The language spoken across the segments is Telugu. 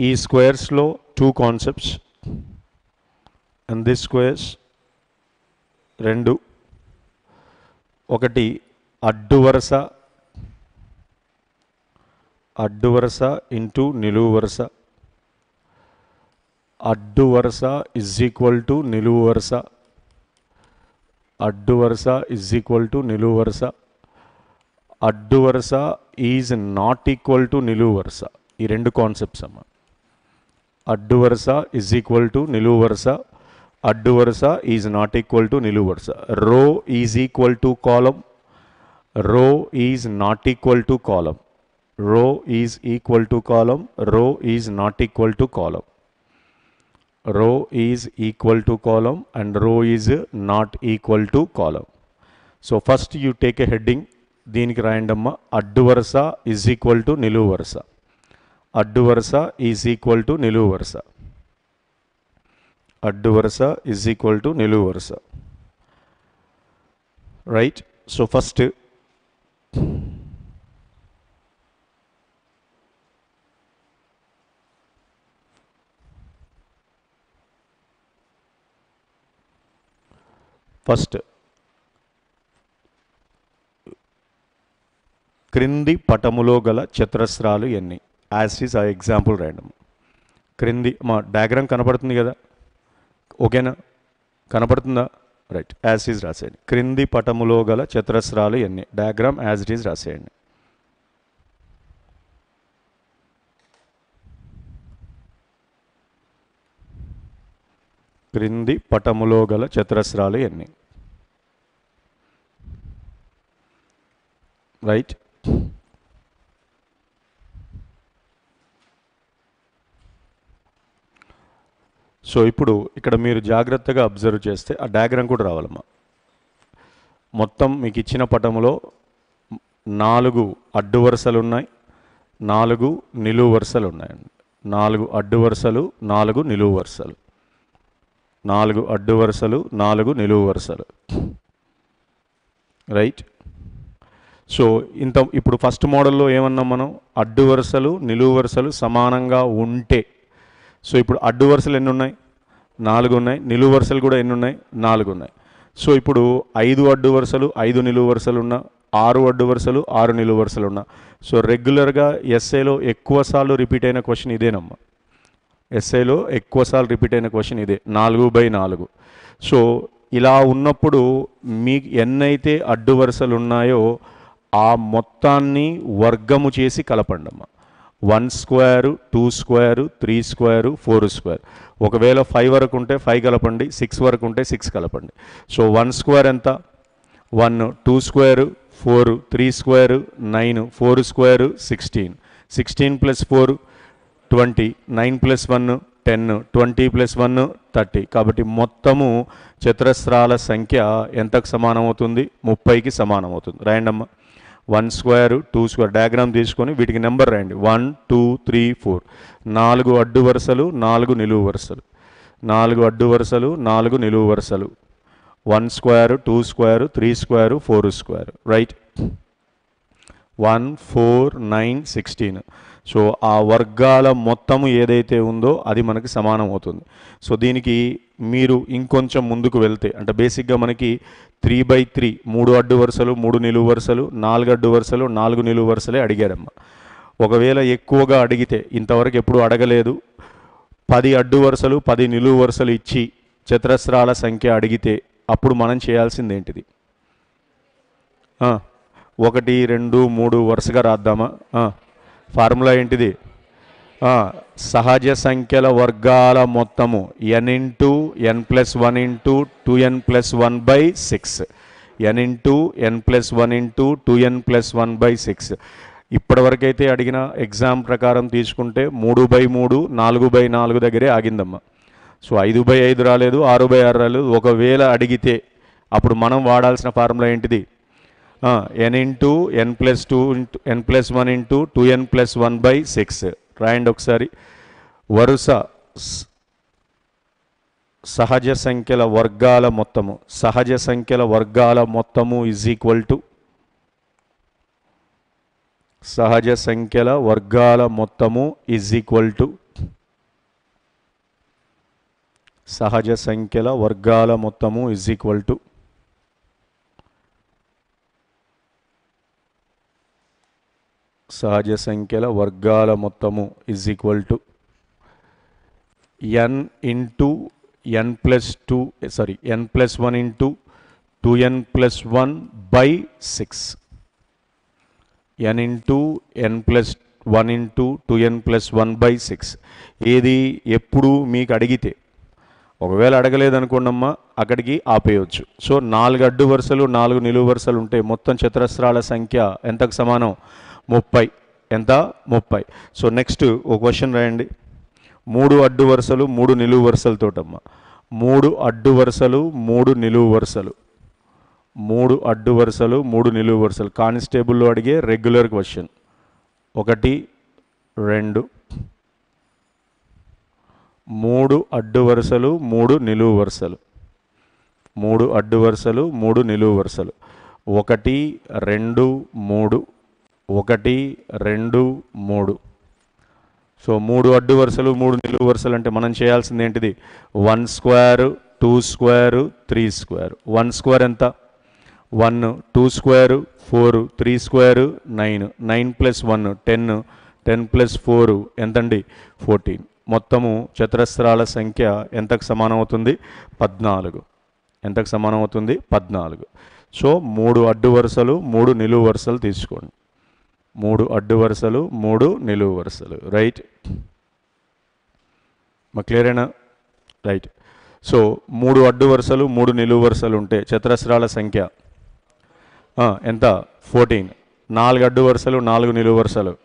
ఈ స్క్వేర్స్లో two concepts and this squares రెండు. ఒకటి అడ్డు వరుస అడ్డు వరుస ఇంటూ నిలువు వరుస. అడ్డు వరుస ఇజ్ ఈక్వల్ టు నిలువు వరుస. అడ్డు వరుస ఇజ్ ఈక్వల్ టు నిలువు వరుస. అడ్డు వరుస ఈజ్ నాట్ ఈక్వల్ టు నిలువు వరుస. ఈ రెండు కాన్సెప్ట్స్ అమ్మ. అడ్డు వరుస ఇజ్ ఈక్వల్ టు నిలువు వరుస. అడ్డు వరుస ఈజ్ నాట్ ఈక్వల్ టు నిలువు వరుస. రో is equal to column row is not equal to column row is equal to column row is not equal to column row is equal to column and row is not equal to column so first you take a heading దీనికి రాయండమ్మ. అడ్డు వరుస ఈజ్ ఈక్వల్ టు నిలువు వరుస. అడ్డు వరుస ఈజ్ ఈక్వల్ టు నిలువు వరుస. అడ్డు వరుస ఈజ్ ఈక్వల్ టు నిలువు వరుస. రైట్ సో ఫస్ట్ ఫస్ట్ క్రింది పటములో గల చతురస్రాలు ఎన్ని? యాజ్ ఈజ్ ఆ ఎగ్జాంపుల్ రాయడం క్రింది మా డయాగ్రామ్ కనపడుతుంది కదా? ఓకేనా? కనపడుతుందా? రైట్ యాజ్ ఈజ్ రాసేయండి. క్రింది పటములో గల చతురస్రాలు ఎన్ని? డయాగ్రామ్ యాజ్ ఇట్ ఈజ్ రాసేయండి. క్రింది పటములో గల చతురస్రాలు ఎన్ని? రైట్ సో ఇప్పుడు ఇక్కడ మీరు జాగ్రత్తగా అబ్జర్వ్ చేస్తే ఆ డయాగ్రామ్ కూడా రావాలమ్మా. మొత్తం మీకు ఇచ్చిన పటములో నాలుగు అడ్డు వరుసలు ఉన్నాయి నాలుగు నిలువు వరుసలు ఉన్నాయండి నాలుగు అడ్డు వరుసలు నాలుగు నిలువు వరుసలు. నాలుగు అడ్డు వరుసలు నాలుగు నిలువు వరుసలు. రైట్ సో ఇంత ఇప్పుడు ఫస్ట్ మోడల్లో ఏమన్నాం మనం? అడ్డు వరుసలు నిలువు వరుసలు సమానంగా ఉంటే. సో ఇప్పుడు అడ్డు వరుసలు ఎన్ని ఉన్నాయి? నాలుగు ఉన్నాయి నిలువు వరుసలు కూడా ఎన్ని ఉన్నాయి నాలుగు ఉన్నాయి సో ఇప్పుడు ఐదు అడ్డు వరుసలు ఐదు నిలువు వరుసలు ఉన్న ఆరు అడ్డు వరుసలు ఆరు నిలువు వరుసలు ఉన్న. సో రెగ్యులర్గా ఎస్ఏలో ఎక్కువ సార్లు రిపీట్ అయిన క్వశ్చన్ ఇదేనమ్మా. ఎస్ఏలో ఎక్కువసార్లు రిపీట్ అయిన క్వశ్చన్ ఇదే. నాలుగు బై నాలుగు. సో ఇలా ఉన్నప్పుడు మీకు ఎన్నైతే అడ్డు వరుసలు ఉన్నాయో ఆ మొత్తాన్ని వర్గము చేసి కలపండమ్మా. One square two square three square four square. ఒకవేళ ఫైవ్ వరకు ఉంటే ఫైవ్ కలపండి సిక్స్ వరకు ఉంటే సిక్స్ కలపండి. సో వన్ స్క్వేర్ ఎంత? One two square four three square nine four square sixteen. Sixteen plus four twenty. Nine plus one ten. Twenty plus one thirty. కాబట్టి మొత్తము చతురస్రాల సంఖ్య ఎంతకు సమానం అవుతుంది? ముప్పైకి సమానం అవుతుంది. రాయండమ్మ. One square two square diagram తీసుకొని వీటికి నెంబర్ రాయండి. One two three four. నాలుగు అడ్డు వరుసలు నాలుగు నిలువు వరుసలు. నాలుగు అడ్డు వరుసలు నాలుగు నిలువు వరుసలు. One square two square three square four square. Right? One four nine sixteen. So ఆ వర్గాల మొత్తము ఏదైతే ఉందో అది మనకి సమానం అవుతుంది. సో దీనికి మీరు ఇంకొంచెం ముందుకు వెళ్తే అంటే బేసిక్గా మనకి త్రీ బై త్రీ మూడు అడ్డు వరుసలు మూడు నిలువు వరుసలు నాలుగు అడ్డు వరుసలు నాలుగు నిలువు వరుసలే అడిగారమ్మ. ఒకవేళ ఎక్కువగా అడిగితే ఇంతవరకు ఎప్పుడు అడగలేదు. పది అడ్డు వరుసలు పది నిలువు వరుసలు ఇచ్చి చతురస్రాల సంఖ్య అడిగితే అప్పుడు మనం చేయాల్సింది ఏంటిది ఒకటి రెండు మూడు వరుసగా రాద్దామా? ఫార్ములా ఏంటిది? సహజ సంఖ్యల వర్గాల మొత్తము. N into n plus one into two n plus one by six. N into n plus one into two n plus one by six. ఇప్పటివరకైతే అడిగిన ఎగ్జామ్ ప్రకారం తీసుకుంటే మూడు బై మూడు నాలుగు బై నాలుగు దగ్గరే ఆగిందమ్మా. సో ఐదు బై ఐదు రాలేదు ఆరు బై ఆరు రాలేదు. ఒకవేళ అడిగితే అప్పుడు మనం వాడాల్సిన ఫార్ములా ఏంటిది? N into n plus two into n plus one into two n plus one by six. రాయండి ఒకసారి. వరుస సహజ సంఖ్యల వర్గాల మొత్తము. సహజ సంఖ్యల వర్గాల మొత్తము ఈజ్ ఈక్వల్ టు సహజ సంఖ్యల వర్గాల మొత్తము ఈజ్ ఈక్వల్ టు సహజ సంఖ్యల వర్గాల మొత్తము ఈజ్ ఈక్వల్ టు సహజ సంఖ్యల వర్గాల మొత్తము is equal to n into n plus two sorry n plus one into two n plus one by six n into n plus one into two n plus one by six ఏది ఎప్పుడు మీకు అడిగితే ఒకవేళ అడగలేదనుకోండమ్మా అక్కడికి ఆపేయవచ్చు సో నాలుగు అడ్డు వరుసలు నాలుగు నిలువు వరుసలు ఉంటే మొత్తం చతురస్రాల సంఖ్య ఎంతకు సమానం? ముప్పై. ఎంత? ముప్పై. సో నెక్స్ట్ ఒక క్వశ్చన్ రాయండి. మూడు అడ్డు వరుసలు మూడు నిలువు వరుసలతోటమ్మ మూడు అడ్డు వరుసలు మూడు నిలువు వరుసలు. మూడు అడ్డు వరుసలు మూడు నిలువు వరుసలు. కానిస్టేబుల్లో అడిగే రెగ్యులర్ క్వశ్చన్ ఒకటి రెండు. మూడు అడ్డు వరుసలు మూడు నిలువు వరుసలు. మూడు అడ్డు వరుసలు మూడు నిలువు వరుసలు. ఒకటి రెండు మూడు. ఒకటి రెండు మూడు. సో మూడు అడ్డు వరుసలు మూడు నిలువు వరుసలు అంటే మనం చేయాల్సింది ఏంటిది? One square two square three square. One square ఎంత? One two square four three square nine. Nine plus one ten. Ten plus four ఎంతండి? ఫోర్టీన్. మొత్తము చతురస్రాల సంఖ్య ఎంతకు సమానం అవుతుంది? పద్నాలుగు. ఎంతకు సమానం అవుతుంది? పద్నాలుగు. సో మూడు అడ్డు వరుసలు మూడు నిలువు వరుసలు తీసుకోండి. మూడు అడ్డు వరుసలు మూడు నిలువు వరుసలు. రైట్ మా క్లియరేనా రైట్ సో మూడు అడ్డు వరుసలు మూడు నిలువు వరుసలు ఉంటే చతురస్రాల సంఖ్య ఎంత? ఫోర్టీన్ నాలుగు అడ్డు వరుసలు నాలుగు నిలువు వరుసలు.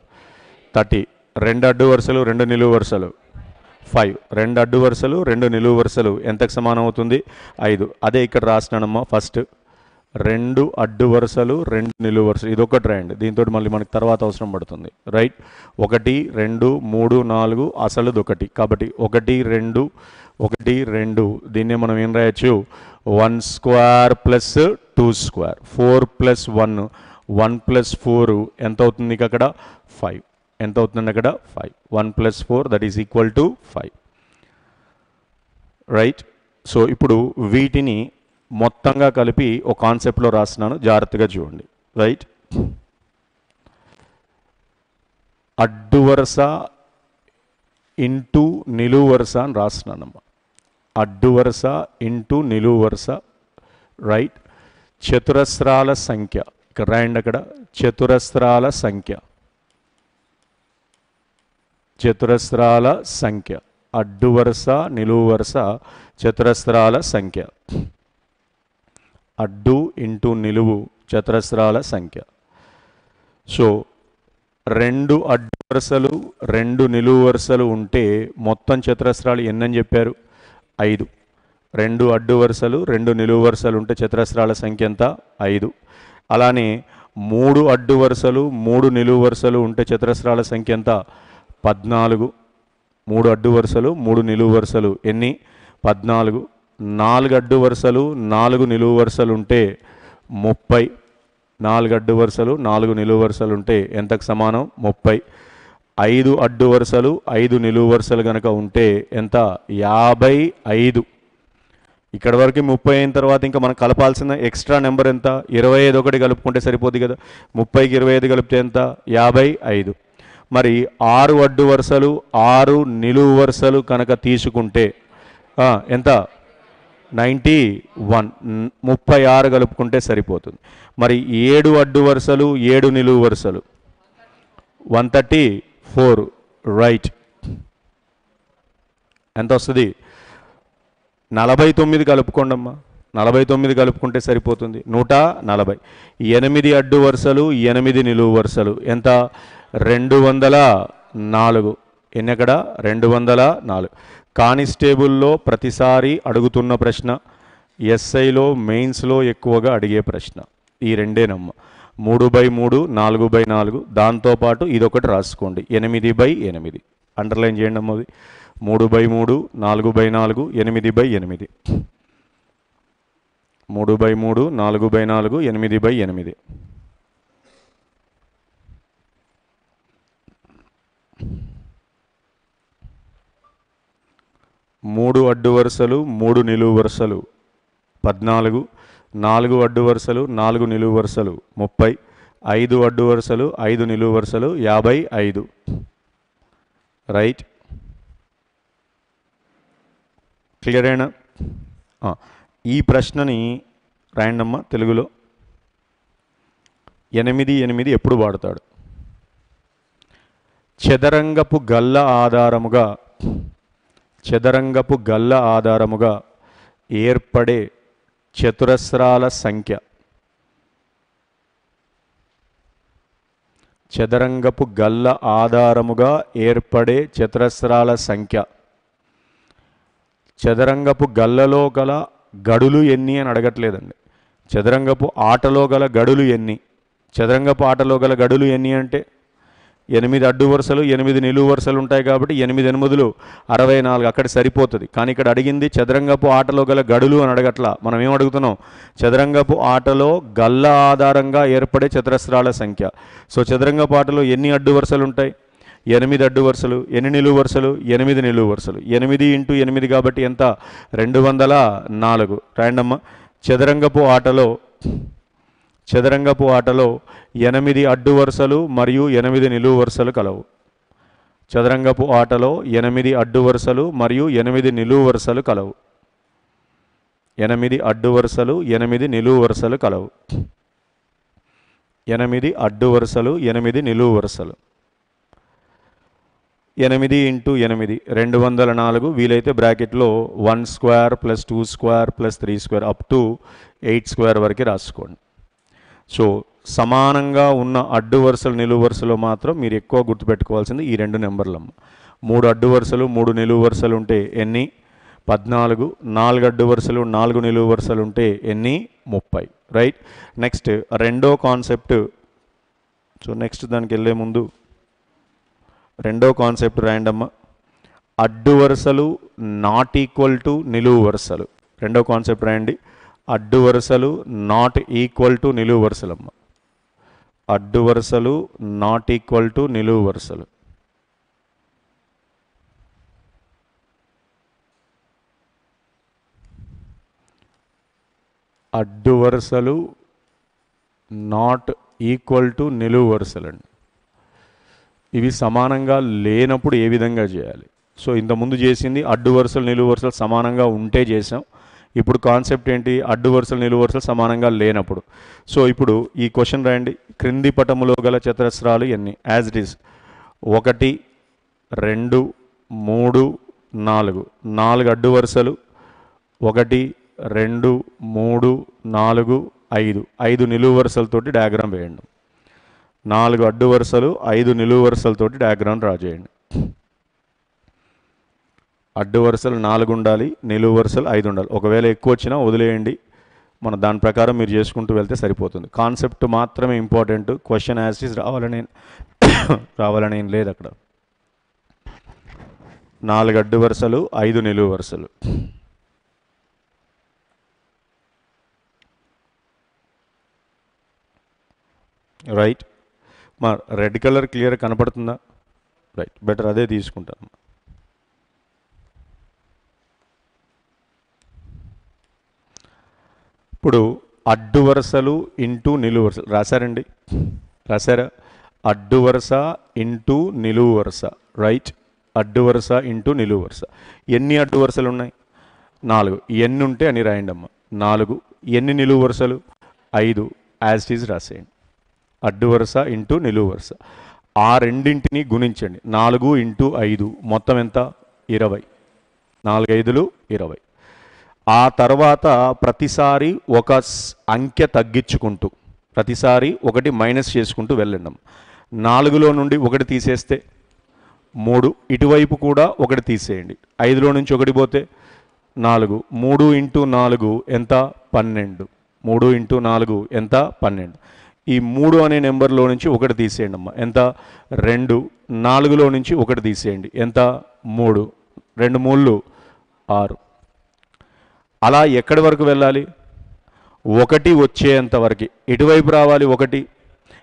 థర్టీ రెండు అడ్డు వరుసలు రెండు నిలువు వరుసలు. ఫైవ్ రెండు అడ్డు వరుసలు రెండు నిలువు వరుసలు. ఎంతకు సమానం అవుతుంది? ఐదు. అదే ఇక్కడ రాసినానమ్మా ఫస్ట్ రెండు అడ్డు వరుసలు రెండు నిలువు వరుసలు. ఇది ఒకటి రాయండి దీంతో మళ్ళీ మనకి తర్వాత అవసరం పడుతుంది. రైట్? ఒకటి రెండు మూడు నాలుగు అసలుది ఒకటి. కాబట్టి ఒకటి రెండు ఒకటి రెండు. దీన్నే మనం ఏం రాయొచ్చు? One square plus two square. Four plus one. One plus four. ఎంత అవుతుంది అక్కడ? ఫైవ్. ఎంత అవుతుంది అక్కడ? Five. One plus four that is equal to five. Right? So ఇప్పుడు వీటిని మొత్తంగా కలిపి ఒక కాన్సెప్ట్లో రాస్తున్నాను జాగ్రత్తగా చూడండి. రైట్? అడ్డు వరుస ఇంటూ నిలువు వరుస అని రాస్తున్నానమ్మా అడ్డు వరుస ఇంటూ నిలువు వరుస. రైట్? చతురస్రాల సంఖ్య. ఇక్కడ రాయండి అక్కడ. చతురస్రాల సంఖ్య. చతురస్రాల సంఖ్య. అడ్డు వరుస నిలువు వరుస చతురస్రాల సంఖ్య. అడ్డు ఇంటూ నిలువు చతురస్రాల సంఖ్య. సో రెండు అడ్డు వరుసలు రెండు నిలువు వరుసలు ఉంటే మొత్తం చతురస్రాలు ఎన్నని చెప్పారు? ఐదు. రెండు అడ్డు వరుసలు రెండు నిలువు వరుసలు ఉంటే చతురస్రాల సంఖ్య ఎంత? ఐదు. అలానే మూడు అడ్డు వరుసలు మూడు నిలువు వరుసలు ఉంటే చతురస్రాల సంఖ్య ఎంత? పద్నాలుగు. మూడు అడ్డు వరుసలు మూడు నిలువు వరుసలు ఎన్ని? పద్నాలుగు. నాలుగు అడ్డు వరుసలు నాలుగు నిలువు వరుసలు ఉంటే ముప్పై. నాలుగు అడ్డు వరుసలు నాలుగు నిలువు వరుసలు ఉంటే ఎంతకు సమానం? ముప్పై. ఐదు అడ్డు వరుసలు ఐదు నిలువు వరుసలు కనుక ఉంటే ఎంత? యాభై ఐదు. ఇక్కడ వరకు ముప్పై అయిన తర్వాత ఇంకా మనం కలపాల్సిన ఎక్స్ట్రా నెంబర్ ఎంత? ఇరవై ఐదు ఒకటి కలుపుకుంటే సరిపోద్ది కదా. ముప్పైకి ఇరవై ఐదు కలిపితే ఎంత? యాభై ఐదు. మరి ఆరు అడ్డు వరుసలు ఆరు నిలువు వరుసలు కనుక తీసుకుంటే ఎంత? నైంటీ వన్ ముప్పై ఆరు కలుపుకుంటే సరిపోతుంది. మరి ఏడు అడ్డు వరుసలు ఏడు నిలువు వరుసలు. One thirty four right. ఎంత వస్తుంది నలభై తొమ్మిది కలుపుకోండమ్మా. నలభై తొమ్మిది కలుపుకుంటే సరిపోతుంది. నూట నలభై. ఎనిమిది అడ్డు వరుసలు ఎనిమిది నిలువు వరుసలు. ఎంత? రెండు వందల నాలుగు. ఎన్నెక్కడ? రెండు వందల నాలుగు. కానిస్టేబుల్లో ప్రతిసారి అడుగుతున్న ప్రశ్న ఎస్ఐలో మెయిన్స్లో ఎక్కువగా అడిగే ప్రశ్న. ఈ రెండేనమ్మా మూడు బై మూడు నాలుగు బై నాలుగు దాంతోపాటు ఇదొకటి రాసుకోండి. ఎనిమిది బై ఎనిమిది. అండర్లైన్ చేయండి అమ్మది మూడు బై మూడు నాలుగు బై నాలుగు ఎనిమిది బై ఎనిమిది. మూడు బై మూడు నాలుగు బై నాలుగు ఎనిమిది బై ఎనిమిది. మూడు అడ్డు వరుసలు మూడు నిలువు వరుసలు. పద్నాలుగు నాలుగు అడ్డు వరుసలు నాలుగు నిలువు వరుసలు. ముప్పై ఐదు అడ్డు వరుసలు ఐదు నిలువు వరుసలు యాభై ఐదు. రైట్. క్లియరేనా ఈ ప్రశ్నని రాయండమ్మ తెలుగులో. ఎనిమిది ఎనిమిది ఎప్పుడు వాడతాడు? చదరంగపు గల్ల ఆధారముగా చదరంగపు గల్ల ఆధారముగా ఏర్పడే చతురస్రాల సంఖ్య. చదరంగపు గల్ల ఆధారముగా ఏర్పడే చతురస్రాల సంఖ్య. చదరంగపు గల్లలో గల గడులు ఎన్ని అని అడగట్లేదండి. చదరంగపు ఆటలో గల గడులు ఎన్ని? చదరంగపు ఆటలో గల గడులు ఎన్ని అంటే ఎనిమిది అడ్డు వరుసలు ఎనిమిది నిలువు వరుసలు ఉంటాయి కాబట్టి ఎనిమిది ఎనిమిదిలు అరవై నాలుగు అక్కడ సరిపోతుంది. కానీ ఇక్కడ అడిగింది చదరంగపు ఆటలో గల గడులు అని అడగట్లా. మనం ఏం అడుగుతున్నాం? చదరంగపు ఆటలో గల్ల ఆధారంగా ఏర్పడే చతురస్రాల సంఖ్య. సో చదరంగపు ఆటలో ఎన్ని అడ్డు వరుసలు ఉంటాయి? ఎనిమిది అడ్డు వరుసలు ఎన్ని నిలువు వరుసలు? ఎనిమిది నిలువు వరుసలు. ఎనిమిది ఇంటూ ఎనిమిది కాబట్టి ఎంత? రెండు వందల నాలుగు. రాయండమ్మ. చదరంగపు ఆటలో చదరంగపు ఆటలో ఎనిమిది అడ్డు వరుసలు మరియు ఎనిమిది నిలువు వరుసలు కలవు. చదరంగపు ఆటలో ఎనిమిది అడ్డు వరుసలు మరియు ఎనిమిది నిలువు వరుసలు కలవు. ఎనిమిది అడ్డు వరుసలు ఎనిమిది నిలువు వరుసలు కలవు. ఎనిమిది అడ్డు వరుసలు ఎనిమిది నిలువు వరుసలు. ఎనిమిది ఇంటూ ఎనిమిది రెండు వందల నాలుగు వీలైతే బ్రాకెట్లో one square plus two square plus three square up to eight square వరకు రాసుకోండి. సో సమానంగా ఉన్న అడ్డు వరుసలు నిలువు వరుసలో మాత్రం మీరు ఎక్కువ గుర్తుపెట్టుకోవాల్సింది ఈ రెండు నెంబర్లమ్మ. మూడు అడ్డు వరుసలు మూడు నిలువు వరుసలు ఉంటే ఎన్ని? పద్నాలుగు. నాలుగు అడ్డు వరుసలు నాలుగు నిలువు వరుసలు ఉంటే ఎన్ని? ముప్పై. రైట్? నెక్స్ట్ రెండో కాన్సెప్ట్. సో నెక్స్ట్ దానికి వెళ్ళే ముందు రెండో కాన్సెప్ట్ రాయండమ్మ అడ్డు వరుసలు నాట్ ఈక్వల్ టు నిలువు వరుసలు. రెండో కాన్సెప్ట్ రాయండి. అడ్డు వరుసలు నాట్ ఈక్వల్ టు నిలువు వరుసలమ్మ. అడ్డు వరుసలు నాట్ ఈక్వల్ టు నిలువు వరుసలు. అడ్డు వరుసలు నాట్ ఈక్వల్ టు నిలువు వరుసలండి. ఇవి సమానంగా లేనప్పుడు ఏ విధంగా చేయాలి? సో ఇంతకుముందు చేసింది అడ్డు వరుసలు నిలువు వరుసలు సమానంగా ఉంటే చేసాం. ఇప్పుడు కాన్సెప్ట్ ఏంటి? అడ్డు వరుసలు నిలువు వరుసలు సమానంగా లేనప్పుడు. సో ఇప్పుడు ఈ క్వశ్చన్ రాయండి. క్రింది పటములో గల చతురస్రాలు ఎన్ని? యాజ్ ఇట్ ఈస్ ఒకటి రెండు మూడు నాలుగు. నాలుగు అడ్డు వరుసలు. ఒకటి రెండు మూడు నాలుగు ఐదు. ఐదు నిలువు వరుసలతోటి డయాగ్రామ్ వేయండి. నాలుగు అడ్డు వరుసలు ఐదు నిలువు వరుసలతోటి డయాగ్రామ్ డ్రా చేయండి. అడ్డు వరుసలు నాలుగు ఉండాలి నిలువు వరుసలు ఐదు ఉండాలి. ఒకవేళ ఎక్కువ వచ్చినా వదిలేయండి. మన దాని ప్రకారం మీరు చేసుకుంటూ వెళ్తే సరిపోతుంది. కాన్సెప్ట్ మాత్రమే ఇంపార్టెంట్. క్వశ్చన్ యాసిస్ రావాలని రావాలని ఏం లేదు అక్కడ. నాలుగు అడ్డు వరుసలు ఐదు నిలువు వరుసలు. రైట్. మా రెడ్ కలర్ క్లియర్ కనపడుతుందా? రైట్. బెటర్ అదే తీసుకుంటాను. ఇప్పుడు అడ్డు వరుసలు ఇంటూ నిలువు వరుసలు రాశారండి? రాశారా? అడ్డు వరుస ఇంటూ నిలువు వరుస. రైట్ అడ్డు వరుస ఇంటూ నిలువు వరుస. ఎన్ని అడ్డు వరుసలు ఉన్నాయి నాలుగు. ఎన్ని ఉంటే అని రాయండి అమ్మ. నాలుగు. ఎన్ని నిలువు వరుసలు? ఐదు. యాజ్ ఈజ్ రాసేయండి. అడ్డు వరుస ఇంటూ నిలువు వరుస. ఆ రెండింటిని గుణించండి. నాలుగు ఇంటూ ఐదు. మొత్తం ఎంత? ఇరవై. నాలుగు ఐదులు ఇరవై. ఆ తర్వాత ప్రతిసారి ఒక అంకె తగ్గించుకుంటూ ప్రతిసారి ఒకటి మైనస్ చేసుకుంటూ వెళ్ళండి నాలుగులో నుండి ఒకటి తీసేస్తే మూడు ఇటువైపు కూడా ఒకటి తీసేయండి. ఐదులో నుంచి ఒకటి పోతే నాలుగు. మూడు ఇంటూ నాలుగు ఎంత? పన్నెండు. మూడు ఇంటూ నాలుగు ఎంత? పన్నెండు. ఈ మూడు అనే నెంబర్లో నుంచి ఒకటి తీసేయండి అమ్మ. ఎంత? రెండు. నాలుగులో నుంచి ఒకటి తీసేయండి. ఎంత? మూడు. రెండు మూళ్ళు. ఆరు. అలా ఎక్కడి వరకు వెళ్ళాలి? ఒకటి వచ్చేంత వరకు. ఎటువైపు రావాలి ఒకటి?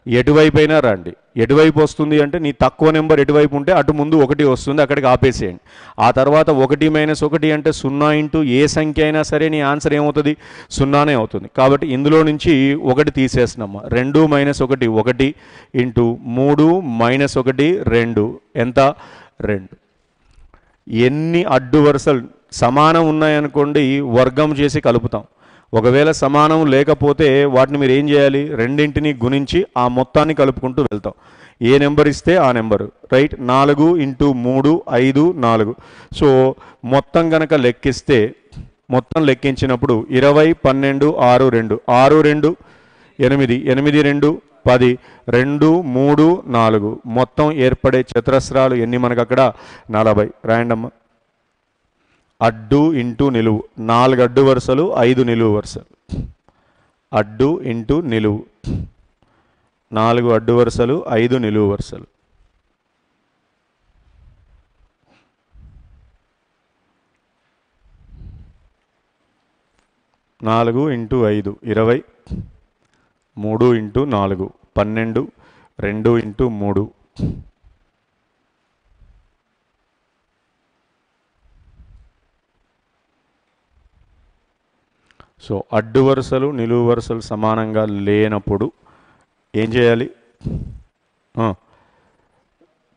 ఎటువైపు అయినా రండి. ఎటువైపు వస్తుంది అంటే నీ తక్కువ నెంబర్ ఎటువైపు ఉంటే అటు ముందు ఒకటి వస్తుంది అక్కడికి ఆపేసేయండి. ఆ తర్వాత ఒకటి మైనస్ ఒకటి అంటే సున్నా ఇంటూ ఏ సంఖ్య అయినా సరే నీ ఆన్సర్ ఏమవుతుంది? సున్నానే అవుతుంది. కాబట్టి ఇందులో నుంచి ఒకటి తీసేస్తున్నాము రెండు మైనస్ ఒకటి ఒకటి ఇంటూ మూడు మైనస్ ఒకటి రెండు. ఎంత? రెండు. ఎన్ని అడ్డు వరుసలు సమానం ఉన్నాయనుకోండి వర్గం చేసి కలుపుతాం. ఒకవేళ సమానం లేకపోతే వాటిని మీరు ఏం చేయాలి? రెండింటిని గుణించి ఆ మొత్తాన్ని కలుపుకుంటూ వెళ్తాం. ఏ నెంబర్ ఇస్తే ఆ నెంబరు రైట్? నాలుగు ఇంటూ మూడు ఐదు నాలుగు. సో మొత్తం గనక లెక్కిస్తే మొత్తం లెక్కించినప్పుడు ఇరవై పన్నెండు ఆరు రెండు. ఆరు రెండు ఎనిమిది. ఎనిమిది రెండు పది. రెండు మూడు నాలుగు. మొత్తం ఏర్పడే చతురస్రాలు ఎన్ని మనకు అక్కడ? నలభై. రాయండమ్మ. అడ్డు ఇంటూ నిలువు. నాలుగు అడ్డు వరుసలు ఐదు నిలువు వరుసలు. అడ్డు ఇంటూ నిలువు. నాలుగు అడ్డు వరుసలు ఐదు నిలువు వరుసలు. నాలుగు ఇంటూ ఐదు ఇరవై. మూడు ఇంటూ నాలుగు పన్నెండు. రెండు ఇంటూ మూడు. సో అడ్డు వరుసలు నిలువు వరుసలు సమానంగా లేనప్పుడు ఏం చేయాలి?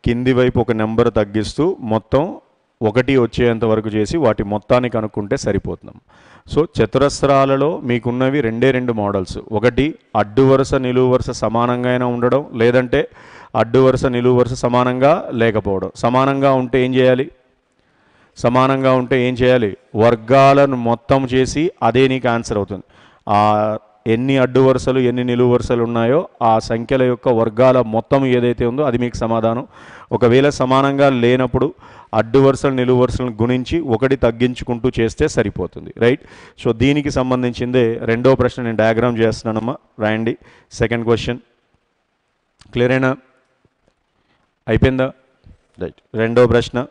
కింది వైపు ఒక నెంబర్ తగ్గిస్తూ మొత్తం ఒకటి వచ్చేంత వరకు చేసి వాటి మొత్తాన్ని కనుక్కుంటే సరిపోతున్నాం సో చతురస్రాలలో మీకున్నవి రెండే రెండు మోడల్స్. ఒకటి అడ్డు వరుస నిలువు వరుస సమానంగా అయినా ఉండడం లేదంటే అడ్డు వరుస నిలువు వరుస సమానంగా లేకపోవడం. సమానంగా ఉంటే ఏం చేయాలి? సమానంగా ఉంటే ఏం చేయాలి? వర్గాలను మొత్తం చేసి అదే నీకు ఆన్సర్ అవుతుంది. ఆ ఎన్ని అడ్డు వరుసలు ఎన్ని నిలువు వరుసలు ఉన్నాయో ఆ సంఖ్యల యొక్క వర్గాల మొత్తం ఏదైతే ఉందో అది మీకు సమాధానం. ఒకవేళ సమానంగా లేనప్పుడు అడ్డు వరుసలు నిలువు వరుసలను గుణించి ఒకటి తగ్గించుకుంటూ చేస్తే సరిపోతుంది. రైట్ సో దీనికి సంబంధించిందే రెండో ప్రశ్న నేను డయాగ్రామ్ చేస్తున్నానమ్మా. రాయండి. సెకండ్ క్వశ్చన్ క్లియర్ అయినా అయిపోయిందా? రైట్ రెండో ప్రశ్న.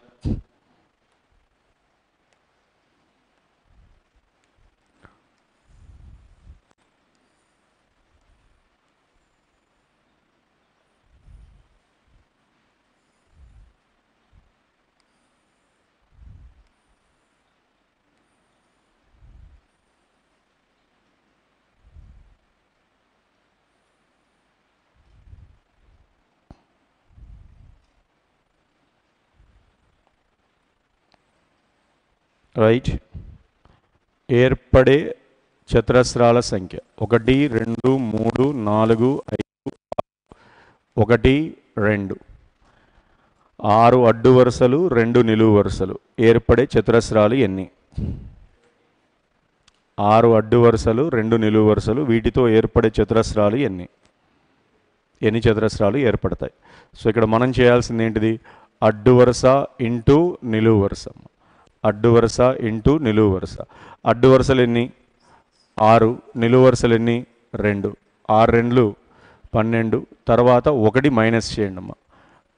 రైట్. ఏర్పడే చతురస్రాల సంఖ్య. ఒకటి రెండు మూడు నాలుగు ఐదు ఒకటి రెండు. ఆరు అడ్డు వరుసలు రెండు నిలువు వరుసలు. ఏర్పడే చతురస్రాలు ఎన్ని? ఆరు అడ్డు వరుసలు రెండు నిలువు వరుసలు. వీటితో ఏర్పడే చతురస్రాలు ఎన్ని? ఎన్ని చతురస్రాలు ఏర్పడతాయి? సో ఇక్కడ మనం చేయాల్సింది ఏంటిది? అడ్డు వరుస ఇంటూ నిలువు వరుస. అడ్డు వరుస ఇంటూ నిలువు వరుస. అడ్డు వరుసలు ఎన్ని? ఆరు. నిలువు వరుసలు ఎన్ని? రెండు. ఆరు రెండ్లు పన్నెండు. తర్వాత ఒకటి మైనస్ చేయండి అమ్మ.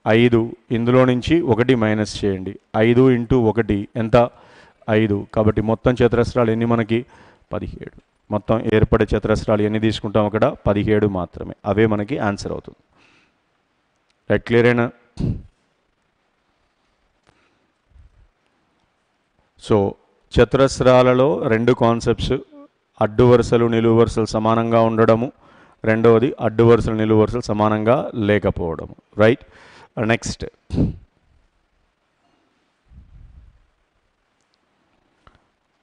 ఐదు. ఇందులో నుంచి ఒకటి మైనస్ చేయండి. ఐదు ఇంటూ ఒకటి ఎంత? ఐదు. కాబట్టి మొత్తం చతురస్రాలు ఎన్ని మనకి? పదిహేడు. మొత్తం ఏర్పడే చతురస్రాలు ఎన్ని తీసుకుంటాం అక్కడ? పదిహేడు మాత్రమే. అవే మనకి ఆన్సర్ అవుతుంది. రైట్ క్లియర్ అయినా సో చతురస్రాలలో రెండు కాన్సెప్ట్స్ అడ్డు వరుసలు నిలువు వరుసలు సమానంగా ఉండడము. రెండవది అడ్డు వరుసలు నిలువు వరుసలు సమానంగా లేకపోవడము. రైట్ నెక్స్ట్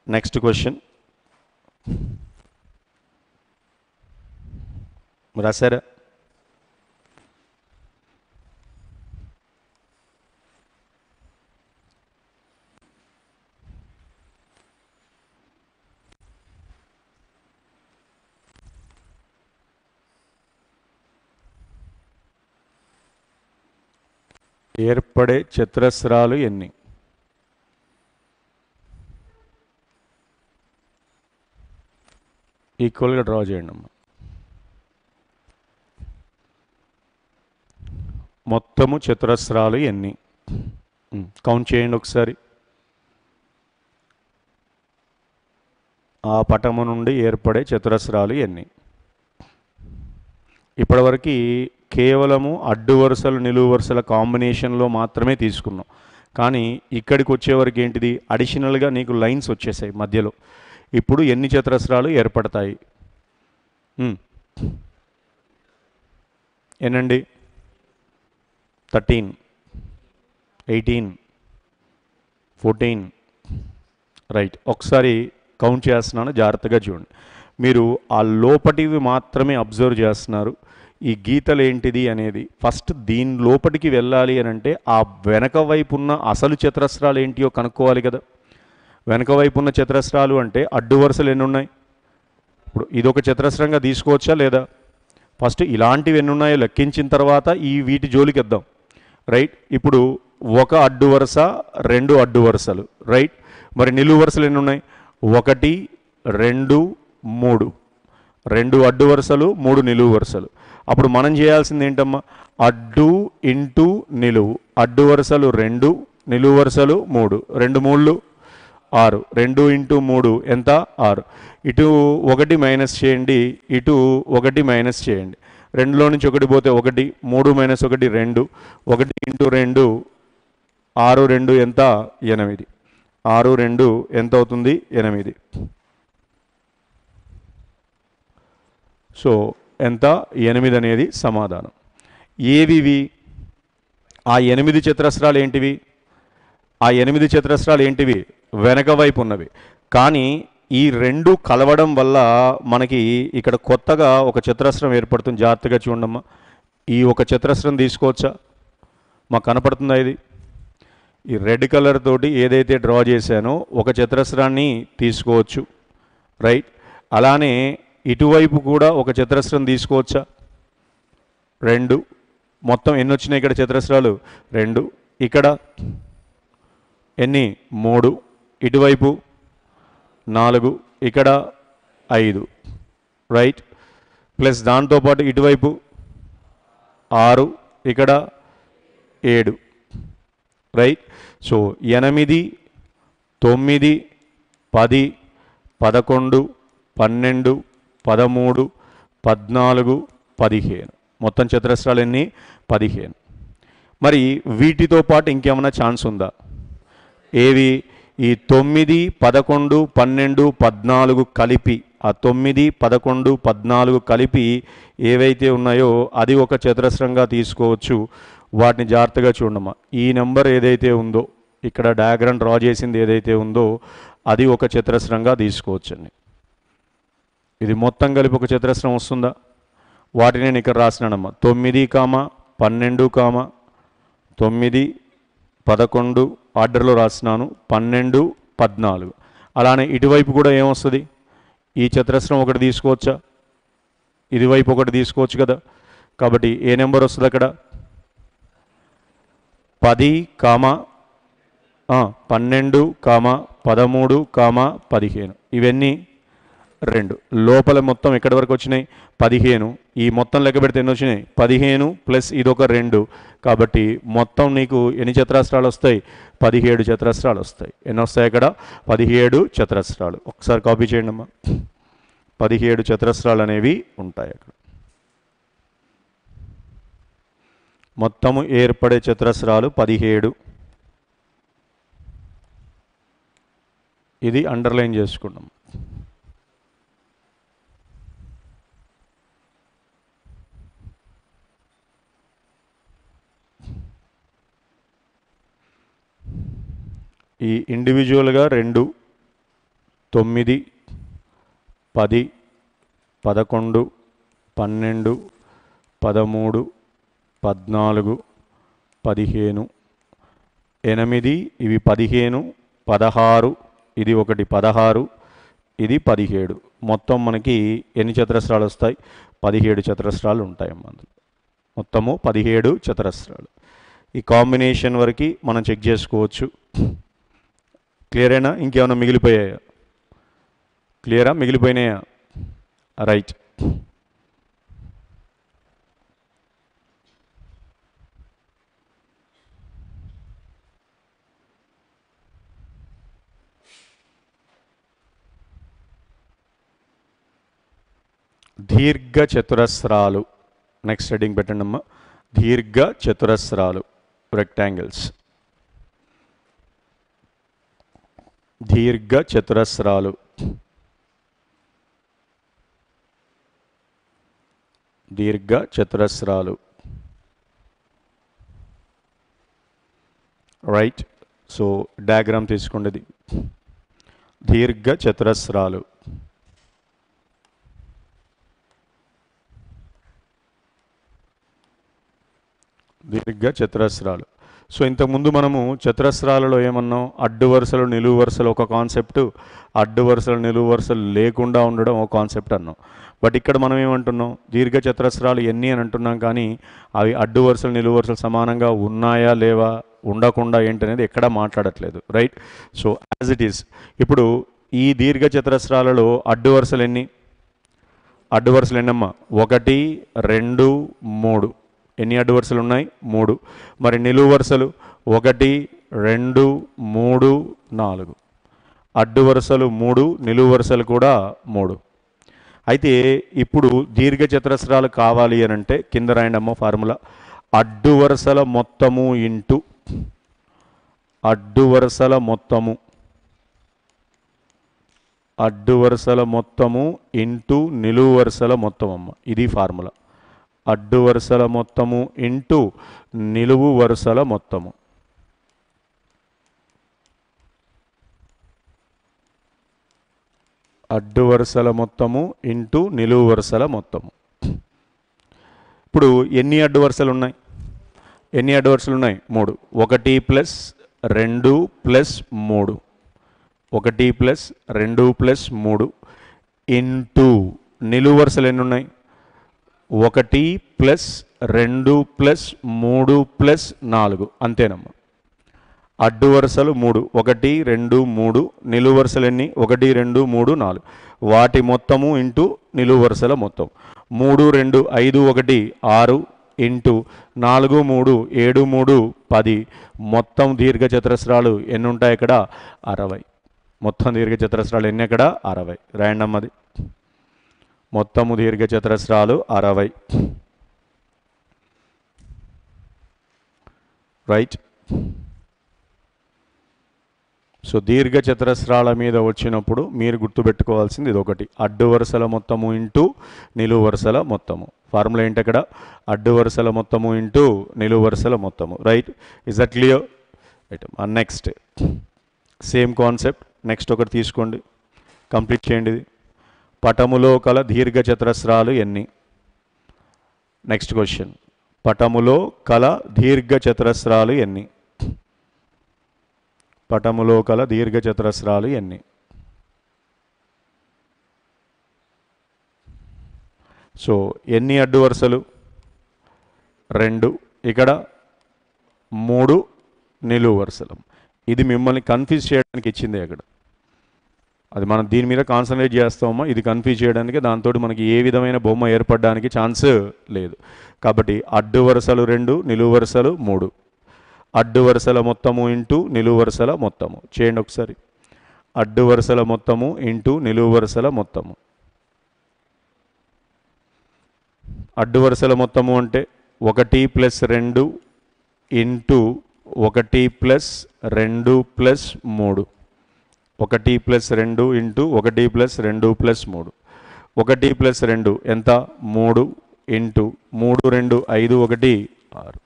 నెక్స్ట్ క్వశ్చన్ రాశారా ఏర్పడే చతురస్రాలు ఎన్ని? ఈక్వల్గా డ్రా చేయండి అమ్మా. మొత్తము చతురస్రాలు ఎన్ని? కౌంట్ చేయండి ఒకసారి. ఆ పటము నుండి ఏర్పడే చతురస్రాలు ఎన్ని? ఇప్పటివరకు కేవలము అడ్డు వరుసలు నిలువు వరుసల కాంబినేషన్లో మాత్రమే తీసుకున్నాం. కానీ ఇక్కడికి వచ్చేవరకు ఏంటిది? అడిషనల్గా నీకు లైన్స్ వచ్చేసాయి మధ్యలో. ఇప్పుడు ఎన్ని చతురస్రాలు ఏర్పడతాయి? ఉమ్. ఎన్నండి? థర్టీన్. ఎయిటీన్. ఫోర్టీన్. రైట్. ఒకసారి కౌంట్ చేస్తున్నాను జాగ్రత్తగా చూడండి. మీరు ఆ లోపటివి మాత్రమే అబ్జర్వ్ చేస్తున్నారు. ఈ గీతలు ఏంటిది అనేది ఫస్ట్ దీని లోపటికి వెళ్ళాలి అని అంటే ఆ వెనక వైపు ఉన్న అసలు చతురస్రాలు ఏంటియో కనుక్కోవాలి కదా. వెనక వైపు ఉన్న చతురస్రాలు అంటే అడ్డు వరుసలు ఎన్ని ఉన్నాయి ఇప్పుడు ఇదొక చతురస్రంగా తీసుకోవచ్చా లేదా? ఫస్ట్ ఇలాంటివి ఎన్ని ఉన్నాయో లెక్కించిన తర్వాత ఈ వీటి జోలికిద్దాం. రైట్? ఇప్పుడు ఒక అడ్డు వరుస రెండు అడ్డు వరుసలు. రైట్? మరి నిలువు వరుసలు ఎన్ని ఉన్నాయి ఒకటి రెండు మూడు. రెండు అడ్డు వరుసలు మూడు నిలువు వరుసలు. అప్పుడు మనం చేయాల్సింది ఏంటమ్మా? అడ్డు ఇంటూ నిలువు. అడ్డు వరుసలు రెండు నిలువు వరుసలు మూడు. రెండు మూళ్ళు ఆరు. రెండు ఇంటూ మూడు ఎంత? ఆరు. ఇటు ఒకటి మైనస్ చేయండి ఇటు ఒకటి మైనస్ చేయండి. రెండులో నుంచి ఒకటి పోతే ఒకటి మూడు మైనస్ ఒకటి రెండు ఒకటి ఇంటూ రెండు ఆరు రెండు ఎంత? ఎనిమిది. ఆరు రెండు ఎంత అవుతుంది? ఎనిమిది. సో ఎంత? ఎనిమిది అనేది సమాధానం. ఏవివి? ఆ ఎనిమిది చతురస్రాలు ఏంటివి? ఆ ఎనిమిది చతురస్రాలు ఏంటివి? వెనక వైపు ఉన్నవి. కానీ ఈ రెండు కలవడం వల్ల మనకి ఇక్కడ కొత్తగా ఒక చతురస్రం ఏర్పడుతుంది. జాగ్రత్తగా చూడమ్మా ఈ ఒక చతురస్రం తీసుకోవచ్చా? మాకు కనపడుతుందా ఇది? ఈ రెడ్ కలర్ తోటి ఏదైతే డ్రా చేశానో ఒక చతురస్రాన్ని తీసుకోవచ్చు. రైట్? అలానే ఇటువైపు కూడా ఒక చతురస్రం తీసుకోవచ్చా? రెండు. మొత్తం ఎన్ని వచ్చినాయి ఇక్కడ చతురస్రాలు? రెండు. ఇక్కడ ఎన్ని? మూడు. ఇటువైపు నాలుగు. ఇక్కడ ఐదు. రైట్? ప్లస్ దాంతోపాటు ఇటువైపు ఆరు. ఇక్కడ ఏడు. రైట్? సో ఎనిమిది తొమ్మిది పది పదకొండు పన్నెండు పదమూడు పద్నాలుగు పదిహేను. మొత్తం చతురస్రాలు ఎన్ని? పదిహేను. మరి వీటితో పాటు ఇంకేమైనా ఛాన్స్ ఉందా? ఏవి? ఈ తొమ్మిది పదకొండు పన్నెండు పద్నాలుగు కలిపి ఆ తొమ్మిది పదకొండు పద్నాలుగు కలిపి ఏవైతే ఉన్నాయో అది ఒక చతురస్రంగా తీసుకోవచ్చు. వాటిని జాగ్రత్తగా చూడమ్మా. ఈ నెంబర్ ఏదైతే ఉందో ఇక్కడ డయాగ్రామ్ డ్రా చేసింది ఏదైతే ఉందో అది ఒక చతురస్రంగా తీసుకోవచ్చండి. ఇది మొత్తం కలిపి ఒక చతురస్రం వస్తుందా? వాటిని నేను ఇక్కడ రాసినానమ్మా. తొమ్మిది కామ పన్నెండు కామ తొమ్మిది పదకొండు ఆర్డర్లో రాసినాను. పన్నెండు పద్నాలుగు. అలానే ఇటువైపు కూడా ఏమొస్తుంది? ఈ చతురస్రం ఒకటి తీసుకోవచ్చా? ఇది వైపు ఒకటి తీసుకోవచ్చు కదా. కాబట్టి ఏ నెంబర్ వస్తుంది అక్కడ? పది కామ పన్నెండు కామ పదమూడు కామ పదిహేను. ఇవన్నీ రెండు. లోపల మొత్తం ఎక్కడి వరకు వచ్చినాయి? పదిహేను. ఈ మొత్తం లెక్క పెడితే ఎన్ని వచ్చినాయి? పదిహేను ప్లస్ ఇదొక రెండు. కాబట్టి మొత్తం నీకు ఎన్ని చతురస్రాలు వస్తాయి? పదిహేడు చతురస్రాలు వస్తాయి. ఎన్ని వస్తాయి అక్కడ? పదిహేడు చతురస్రాలు. ఒకసారి కాపీ చేయండి అమ్మా. పదిహేడు చతురస్రాలు అనేవి ఉంటాయి అక్కడ. మొత్తము ఏర్పడే చతురస్రాలు పదిహేడు. ఇది అండర్లైన్ చేసుకున్నాం ఈ ఇండివిజువల్గా రెండు తొమ్మిది పది పదకొండు పన్నెండు పదమూడు పద్నాలుగు పదిహేను ఎనిమిది ఇవి పదిహేను పదహారు ఇది ఒకటి పదహారు ఇది పదిహేడు. మొత్తం మనకి ఎన్ని చతురస్రాలు వస్తాయి? పదిహేడు చతురస్రాలు ఉంటాయి అందులో. మొత్తము పదిహేడు చతురస్రాలు. ఈ కాంబినేషన్ వరకు మనం చెక్ చేసుకోవచ్చు. క్లియరేనా ఇంకేమైనా మిగిలిపోయాయా? క్లియరా మిగిలిపోయినాయా? రైట్ దీర్ఘ చతురస్రాలు నెక్స్ట్ హెడ్డింగ్ పెట్టండి అమ్మా దీర్ఘ చతురస్రాలు రెక్టాంగిల్స్ దీర్ఘ చతురస్రాలు. దీర్ఘ చతురస్రాలు. రైట్ సో డయాగ్రామ్ తీసుకుండేది. దీర్ఘ చతురస్రాలు. దీర్ఘ చతురస్రాలు. సో ఇంతకుముందు మనము చతురస్రాలలో ఏమన్నాం? అడ్డు వరుసలు నిలువు వరుసలు ఒక కాన్సెప్ట్ అడ్డు వరుసలు నిలువు వరుసలు లేకుండా ఉండడం ఒక కాన్సెప్ట్ అన్నాం. బట్ ఇక్కడ మనం ఏమంటున్నాం? దీర్ఘ చతురస్రాలు ఎన్ని అని అంటున్నాం కానీ అవి అడ్డు వరుసలు నిలువు వరుసలు సమానంగా ఉన్నాయా లేవా ఉండకుండా ఏంటనేది ఎక్కడా మాట్లాడట్లేదు right so as it is ఇప్పుడు ఈ దీర్ఘ చతురస్రాలలో అడ్డు వరుసలు ఎన్ని? అడ్డు వరుసలు ఎన్నమ్మా? ఒకటి రెండు మూడు. ఎన్ని అడ్డు వరుసలు ఉన్నాయి? మూడు. మరి నిలువు వరుసలు ఒకటి రెండు మూడు నాలుగు. అడ్డు వరుసలు మూడు నిలువు వరుసలు కూడా మూడు. అయితే ఇప్పుడు దీర్ఘ చతురస్రాలు కావాలి అని అంటే కింద రాయండమ్మ ఫార్ములా. అడ్డు వరుసల మొత్తము ఇంటూ అడ్డు వరుసల మొత్తము అడ్డు వరుసల మొత్తము ఇంటూ నిలువు వరుసల మొత్తం అమ్మ ఇది ఫార్ములా. అడ్డు వరుసల మొత్తము ఇంటూ నిలువు వరుసల మొత్తము. అడ్డు వరుసల మొత్తము ఇంటూ నిలువు వరుసల మొత్తము. ఇప్పుడు ఎన్ని అడ్డు వరుసలు ఉన్నాయి? ఎన్ని అడ్డు వరుసలు ఉన్నాయి? మూడు. ఒకటి ప్లస్ రెండు ప్లస్ మూడు. ఒకటి ప్లస్ రెండు ప్లస్ మూడు. ఇంటూ నిలువు వరుసలు ఎన్ని ఉన్నాయి? ఒకటి ప్లస్ రెండు ప్లస్ మూడు ప్లస్ నాలుగు. అంతేనమ్మా. అడ్డు వరుసలు మూడు. ఒకటి రెండు మూడు. నిలువు వరుసలు ఎన్ని? ఒకటి రెండు మూడు నాలుగు. వాటి మొత్తము ఇంటూ నిలువు వరుసల మొత్తం. మూడు రెండు ఐదు ఒకటి ఆరు ఇంటూ నాలుగు మూడు ఏడు మూడు పది. మొత్తం దీర్ఘ చతురస్రాలు ఎన్ని ఉంటాయి ఇక్కడ? అరవై. మొత్తం దీర్ఘ చతురస్రాలు ఎన్ని ఇక్కడ అరవై. ర్యాండమ్ అది మొత్తము దీర్ఘ చతురస్రాలు అరవై. రైట్ సో దీర్ఘ చతురస్రాల మీద వచ్చినప్పుడు మీరు గుర్తుపెట్టుకోవాల్సింది ఇది ఒకటి అడ్డు వరుసల మొత్తము ఇంటూ నిలువు వరుసల మొత్తము. ఫార్ములా ఏంటి అక్కడ? అడ్డు వరుసల మొత్తము ఇంటూ నిలువు వరుసల మొత్తము. Right is that clear right next same concept next ఒకటి తీసుకోండి. కంప్లీట్ చేయండి ఇది. పటములో కల దీర్ఘ చతురస్రాలు ఎన్ని? నెక్స్ట్ క్వశ్చన్ పటములో కల దీర్ఘ చతురస్రాలు ఎన్ని? పటములో కల దీర్ఘ చతురస్రాలు ఎన్ని? సో ఎన్ని అడ్డు వరుసలు? రెండు. ఇక్కడ మూడు నిలువు వరుసలు. ఇది మిమ్మల్ని కన్ఫ్యూజ్ చేయడానికి ఇచ్చింది అక్కడ. అది మనం దీని మీద కాన్సన్ట్రేట్ చేస్తామో ఇది కన్ఫ్యూజ్ చేయడానికి దాంతో మనకి ఏ విధమైన బొమ్మ ఏర్పడడానికి ఛాన్స్ లేదు. కాబట్టి అడ్డు వరుసలు రెండు నిలువు వరుసలు మూడు. అడ్డు వరుసల మొత్తము ఇంటూ నిలువు వరుసల మొత్తము. చేయండి ఒకసారి. అడ్డు వరుసల మొత్తము ఇంటూ నిలువు వరుసల మొత్తము. అడ్డు వరుసల మొత్తము అంటే ఒకటి ప్లస్ రెండు ఇంటూ ఒకటి ప్లస్ రెండు ప్లస్ మూడు. ఒకటి ప్లస్ రెండు ఇంటూ ఒకటి ప్లస్ రెండు ప్లస్ మూడు. ఒకటి ప్లస్ రెండు ఎంత? మూడు ఇంటూ మూడు రెండు ఐదు ఒకటి ఆరు.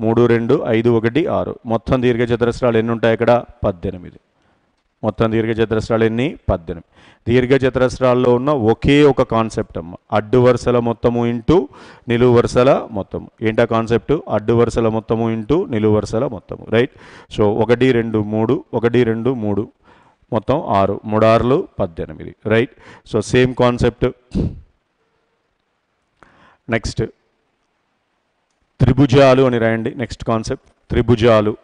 మూడు రెండు ఐదు ఒకటి ఆరు. మొత్తం దీర్ఘ చతురస్రాలు ఎన్ని ఉంటాయి ఇక్కడ పద్దెనిమిది. మొత్తం దీర్ఘచతురస్రాలు ఎన్ని? పద్దెనిమిది. దీర్ఘచతురస్రాల్లో ఉన్న ఒకే ఒక కాన్సెప్ట్ అమ్మ. అడ్డు వరుసల మొత్తము ఇంటూ నిలువు వరుసల మొత్తము. ఏంటా కాన్సెప్ట్? అడ్డు వరుసల మొత్తము ఇంటూ నిలువు వరుసల మొత్తము. రైట్? సో ఒకటి రెండు మూడు ఒకటి రెండు మూడు. మొత్తం ఆరు మూడార్లు పద్దెనిమిది. Right so same concept next త్రిభుజాలు అని రాయండి. నెక్స్ట్ కాన్సెప్ట్ త్రిభుజాలు.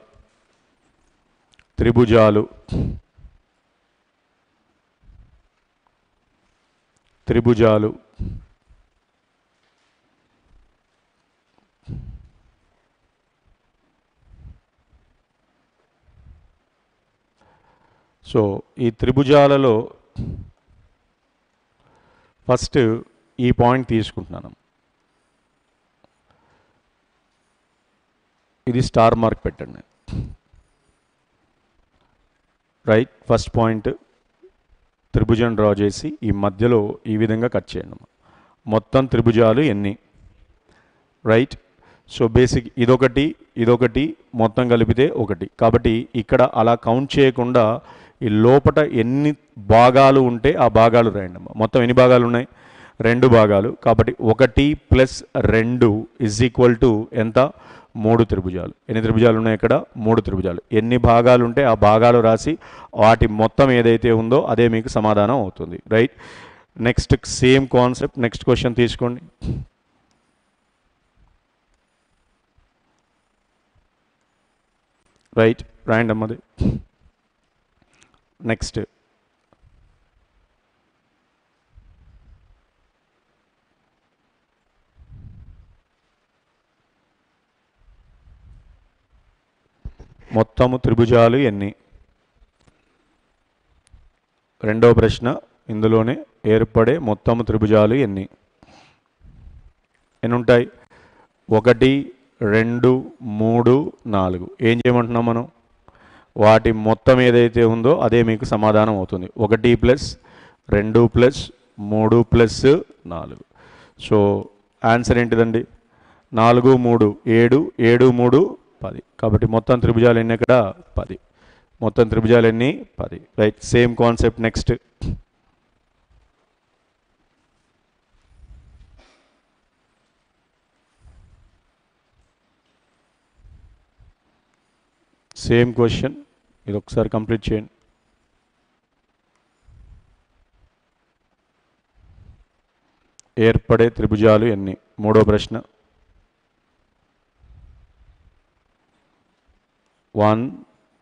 త్రిభుజాలు. త్రిభుజాలు. సో ఈ త్రిభుజాలలో ఫస్ట్ ఈ పాయింట్ తీసుకుంటున్నాను. ఇది స్టార్ మార్క్ పెట్టండి. రైట్ ఫస్ట్ పాయింట్ త్రిభుజం డ్రా చేసి ఈ మధ్యలో ఈ విధంగా కట్ చేయండి. మొత్తం త్రిభుజాలు ఎన్ని? రైట్ సో బేసిక్ ఇదొకటి ఇదొకటి మొత్తం కలిపితే ఒకటి. కాబట్టి ఇక్కడ అలా కౌంట్ చేయకుండా ఈ లోపట ఎన్ని భాగాలు ఉంటే ఆ భాగాలు రాయండి మొత్తం ఎన్ని భాగాలు ఉన్నాయి? రెండు భాగాలు. కాబట్టి ఒకటి ప్లస్ రెండు ఇజ్ ఈక్వల్ టు ఎంత? మూడు త్రిభుజాలు. ఎన్ని త్రిభుజాలు ఉన్నాయి ఇక్కడ? మూడు త్రిభుజాలు. ఎన్ని భాగాలు ఉంటే ఆ భాగాలు రాసి వాటి మొత్తం ఏదైతే ఉందో అదే మీకు సమాధానం అవుతుంది. Right next same concept next question తీసుకోండి. రైట్ రాయండి అమ్మది నెక్స్ట్. మొత్తము త్రిభుజాలు ఎన్ని? రెండవ ప్రశ్న ఇందులోనే ఏర్పడే మొత్తము త్రిభుజాలు ఎన్ని? ఎన్ని ఉంటాయి ఒకటి రెండు మూడు నాలుగు. ఏం చేయమంటున్నాం మనం? వాటి మొత్తం ఏదైతే ఉందో అదే మీకు సమాధానం అవుతుంది. ఒకటి ప్లస్ రెండు ప్లస్ మూడు ప్లస్ నాలుగు. సో ఆన్సర్ ఏంటిదండి? నాలుగు మూడు ఏడు ఏడు మూడు పది. కాబట్టి మొత్తం త్రిభుజాలు ఎన్ని ఇక్కడ? పది. మొత్తం త్రిభుజాలు ఎన్ని? పది. Right same concept next. Same question ఇది ఒకసారి కంప్లీట్ చేయండి. ఏర్పడే త్రిభుజాలు ఎన్ని? మూడో ప్రశ్న. One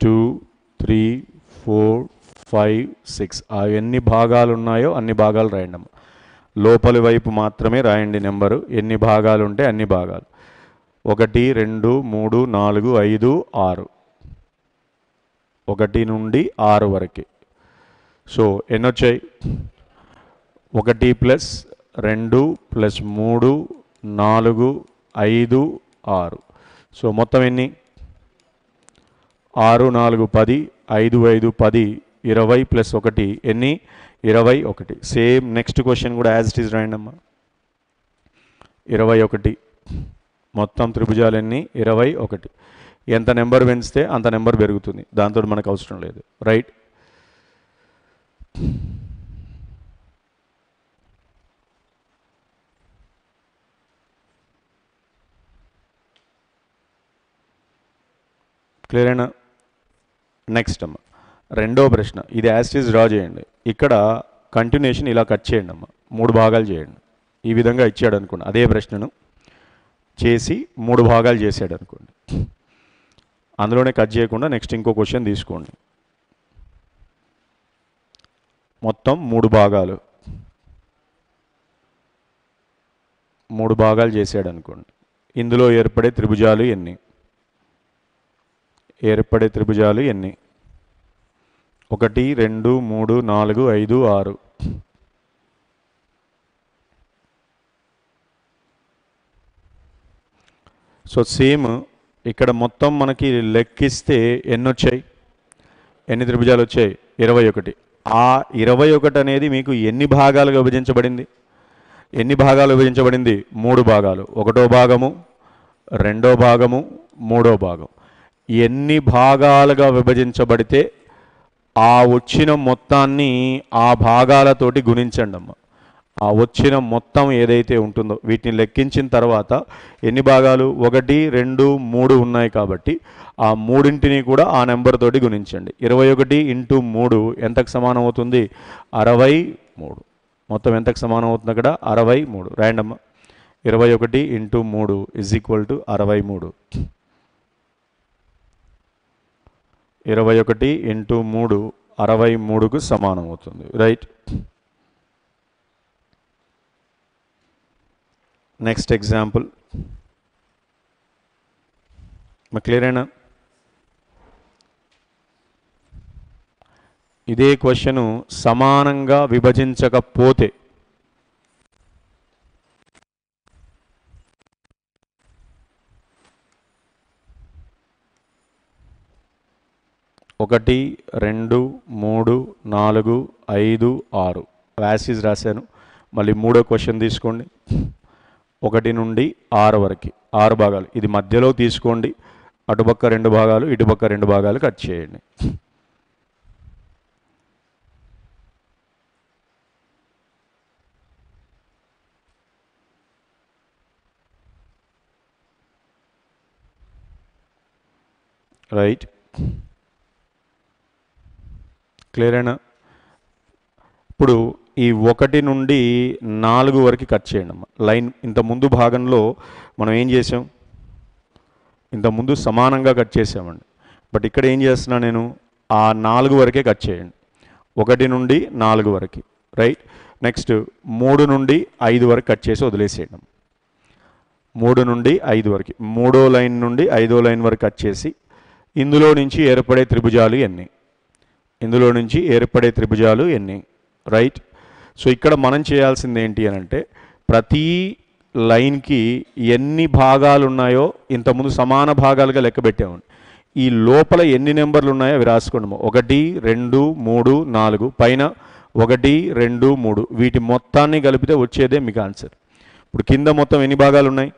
two three four five six అవి ఎన్ని భాగాలు ఉన్నాయో అన్ని భాగాలు రాయండి లోపలి వైపు మాత్రమే రాయండి నెంబరు. ఎన్ని భాగాలు ఉంటే అన్ని భాగాలు. ఒకటి రెండు మూడు నాలుగు ఐదు ఆరు. ఒకటి నుండి ఆరు వరకు. సో ఎన్నొచ్చాయి? ఒకటి ప్లస్ రెండు ప్లస్ మూడు నాలుగు ఐదు ఆరు. సో మొత్తం ఎన్ని? ఆరు నాలుగు పది ఐదు ఐదు పది ఇరవై ప్లస్ ఒకటి ఎన్ని? ఇరవై ఒకటి. సేమ్ నెక్స్ట్ క్వశ్చన్ కూడా యాజ్ ఇట్ ఈస్ రాయండి అమ్మా. ఇరవై ఒకటి. మొత్తం త్రిభుజాలు ఎన్ని? ఇరవై ఒకటి. ఎంత నెంబర్ పెంచితే అంత నెంబర్ పెరుగుతుంది. దాంతో మనకు అవసరం లేదు. రైట్? క్లియర్ అయినా నెక్స్ట్ అమ్మ. రెండో ప్రశ్న. ఇది యాస్టీస్ డ్రా చేయండి. ఇక్కడ కంటిన్యూషన్ ఇలా కట్ చేయండి అమ్మ. మూడు భాగాలు చేయండి. ఈ విధంగా ఇచ్చాడు అనుకోండి. అదే ప్రశ్నను చేసి మూడు భాగాలు చేసాడు అనుకోండి. అందులోనే కట్ చేయకుండా నెక్స్ట్ ఇంకో క్వశ్చన్ తీసుకోండి. మొత్తం మూడు భాగాలు. మూడు భాగాలు చేసాడు అనుకోండి. ఇందులో ఏర్పడే త్రిభుజాలు ఎన్ని? ఏర్పడే త్రిభుజాలు ఎన్ని? ఒకటి రెండు మూడు నాలుగు ఐదు ఆరు. సో సేమ్ ఇక్కడ మొత్తం మనకి లెక్కిస్తే ఎన్ని వచ్చాయి ఎన్ని త్రిభుజాలు వచ్చాయి ఇరవై ఒకటి. ఆ ఇరవై ఒకటి అనేది మీకు ఎన్ని భాగాలుగా విభజించబడింది? ఎన్ని భాగాలు విభజించబడింది? మూడు భాగాలు. ఒకటో భాగము రెండో భాగము మూడో భాగం. ఎన్ని భాగాలుగా విభజించబడితే ఆ వచ్చిన మొత్తాన్ని ఆ భాగాలతోటి గుణించండి అమ్మ ఆ వచ్చిన మొత్తం ఏదైతే ఉంటుందో వీటిని లెక్కించిన తర్వాత ఎన్ని భాగాలు? ఒకటి రెండు మూడు ఉన్నాయి కాబట్టి ఆ మూడింటిని కూడా ఆ నెంబర్ తోటి గుణించండి. ఇరవై ఒకటి ఇంటూ మూడు ఎంతకు సమానం అవుతుంది? అరవై మూడు. మొత్తం ఎంతకు సమానం అవుతుంది అక్కడ? అరవై మూడు. రాయండమ్మ ఇరవై ఒకటి ఇంటూ మూడు ఇజ్ ఈక్వల్ టు అరవై మూడు. ఇరవై ఒకటి ఇంటూ మూడు అరవై మూడుకు సమానం అవుతుంది. రైట్ నెక్స్ట్ ఎగ్జాంపుల్ మా క్లియరేనా ఇదే క్వశ్చను సమానంగా విభజించకపోతే ఒకటి రెండు మూడు నాలుగు ఐదు ఆరు. వ్యాసిస్ రాశాను. మళ్ళీ మూడో క్వశ్చన్ తీసుకోండి. ఒకటి నుండి ఆరు వరకు ఆరు భాగాలు. ఇది మధ్యలో తీసుకోండి. అటుపక్క రెండు భాగాలు ఇటుపక్క రెండు భాగాలు కట్ చేయండి. రైట్. క్లియరేనా ఇప్పుడు ఈ ఒకటి నుండి నాలుగు వరకు కట్ చేయండి అమ్మ. లైన్ ఇంత ముందు భాగంలో మనం ఏం చేసాం? ఇంత ముందు సమానంగా కట్ చేసామండి. బట్ ఇక్కడ ఏం చేస్తున్నా నేను? ఆ నాలుగు వరకే కట్ చేయండి. ఒకటి నుండి నాలుగు వరకు రైట్? నెక్స్ట్ మూడు నుండి ఐదు వరకు కట్ చేసి వదిలేసేయడం మూడు నుండి ఐదు వరకు మూడో లైన్ నుండి ఐదో లైన్ వరకు కట్ చేసి ఇందులో నుంచి ఏర్పడే త్రిభుజాలు ఎన్ని? ఇందులో నుంచి ఏర్పడే త్రిభుజాలు ఎన్ని? రైట్? సో ఇక్కడ మనం చేయాల్సింది ఏంటి అని అంటే ప్రతి లైన్కి ఎన్ని భాగాలు ఉన్నాయో ఇంతకుముందు సమాన భాగాలుగా లెక్క పెట్టామండి ఈ లోపల ఎన్ని నెంబర్లు ఉన్నాయో అవి రాసుకోండి ఒకటి రెండు మూడు నాలుగు. పైన ఒకటి రెండు మూడు. వీటి మొత్తాన్ని కలిపితే వచ్చేదే మీకు ఆన్సర్. ఇప్పుడు కింద మొత్తం ఎన్ని భాగాలు ఉన్నాయి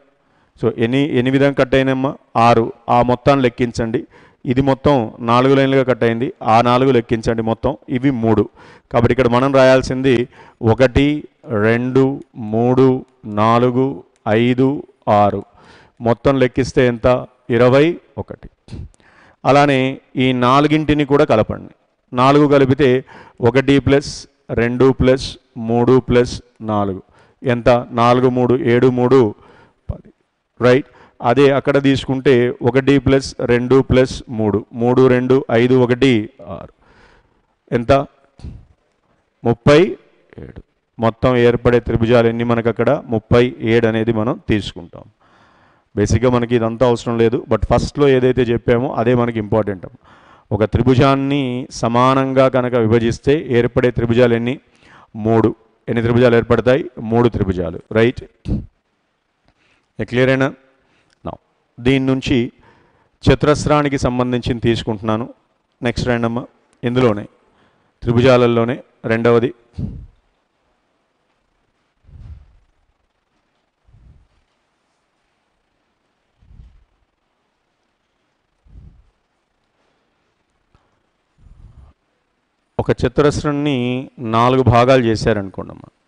సో ఎన్ని ఎన్ని విధంగా కట్ అయినమ్మా ఆరు. ఆ మొత్తాన్ని లెక్కించండి. ఇది మొత్తం నాలుగు లైన్లుగా కట్ అయింది. ఆ నాలుగు లెక్కించండి మొత్తం. ఇవి మూడు. కాబట్టి ఇక్కడ మనం రాయాల్సింది ఒకటి రెండు మూడు నాలుగు ఐదు ఆరు. మొత్తం లెక్కిస్తే ఎంత? ఇరవై ఒకటి. అలానే ఈ నాలుగింటిని కూడా కలపండి. నాలుగు కలిపితే ఒకటి ప్లస్ రెండు ప్లస్ మూడు ప్లస్ నాలుగు. ఎంత? నాలుగు మూడు ఏడు మూడు పది. రైట్? అదే అక్కడ తీసుకుంటే ఒకటి ప్లస్ రెండు ప్లస్ మూడు. మూడు రెండు ఐదు ఒకటి ఆరు. ఎంత? ముప్పై ఏడు. మొత్తం ఏర్పడే త్రిభుజాలు ఎన్ని మనకు అక్కడ? ముప్పై ఏడు అనేది మనం తీసుకుంటాం. బేసిక్గా మనకి ఇదంతా అవసరం లేదు. బట్ ఫస్ట్లో ఏదైతే చెప్పామో అదే మనకి ఇంపార్టెంట్. ఒక త్రిభుజాన్ని సమానంగా కనుక విభజిస్తే ఏర్పడే త్రిభుజాలు ఎన్ని? మూడు. ఎన్ని త్రిభుజాలు ఏర్పడతాయి? మూడు త్రిభుజాలు. రైట్? క్లియర్ అయినా? దీని నుంచి చతురస్రానికి సంబంధించి తీసుకుంటున్నాను. నెక్స్ట్ రెండమ్మ ఇందులోనే త్రిభుజాలలోనే రెండవది. ఒక చతురస్రాన్ని నాలుగు భాగాలు చేశారనుకోండి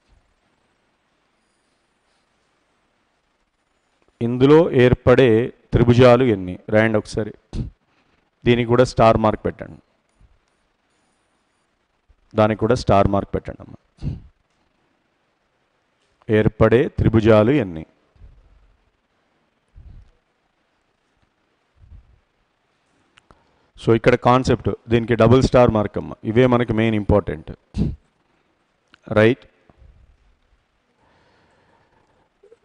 ఇందులో ఏర్పడే త్రిభుజాలు ఎన్ని? రాయండి ఒకసారి. దీనికి కూడా స్టార్ మార్క్ పెట్టండి. దానికి కూడా స్టార్ మార్క్ పెట్టండి అమ్మా. ఏర్పడే త్రిభుజాలు ఎన్ని? సో ఇక్కడ కాన్సెప్ట్ దీనికి డబుల్ స్టార్ మార్క్ అమ్మ. ఇవే మనకి మెయిన్ ఇంపార్టెంట్. రైట్?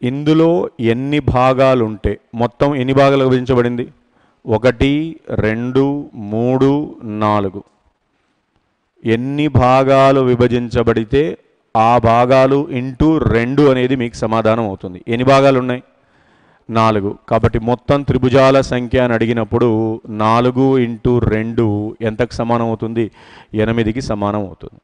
ఇందులో ఎన్ని భాగాలు ఉంటే మొత్తం ఎన్ని భాగాలు విభజించబడింది? ఒకటి రెండు మూడు నాలుగు. ఎన్ని భాగాలు విభజించబడితే ఆ భాగాలు ఇంటూ రెండు అనేది మీకు సమాధానం అవుతుంది. ఎన్ని భాగాలు ఉన్నాయి నాలుగు. కాబట్టి మొత్తం త్రిభుజాల సంఖ్య అని అడిగినప్పుడు నాలుగు ఇంటూ రెండు ఎంతకు సమానం అవుతుంది? ఎనిమిదికి సమానం అవుతుంది.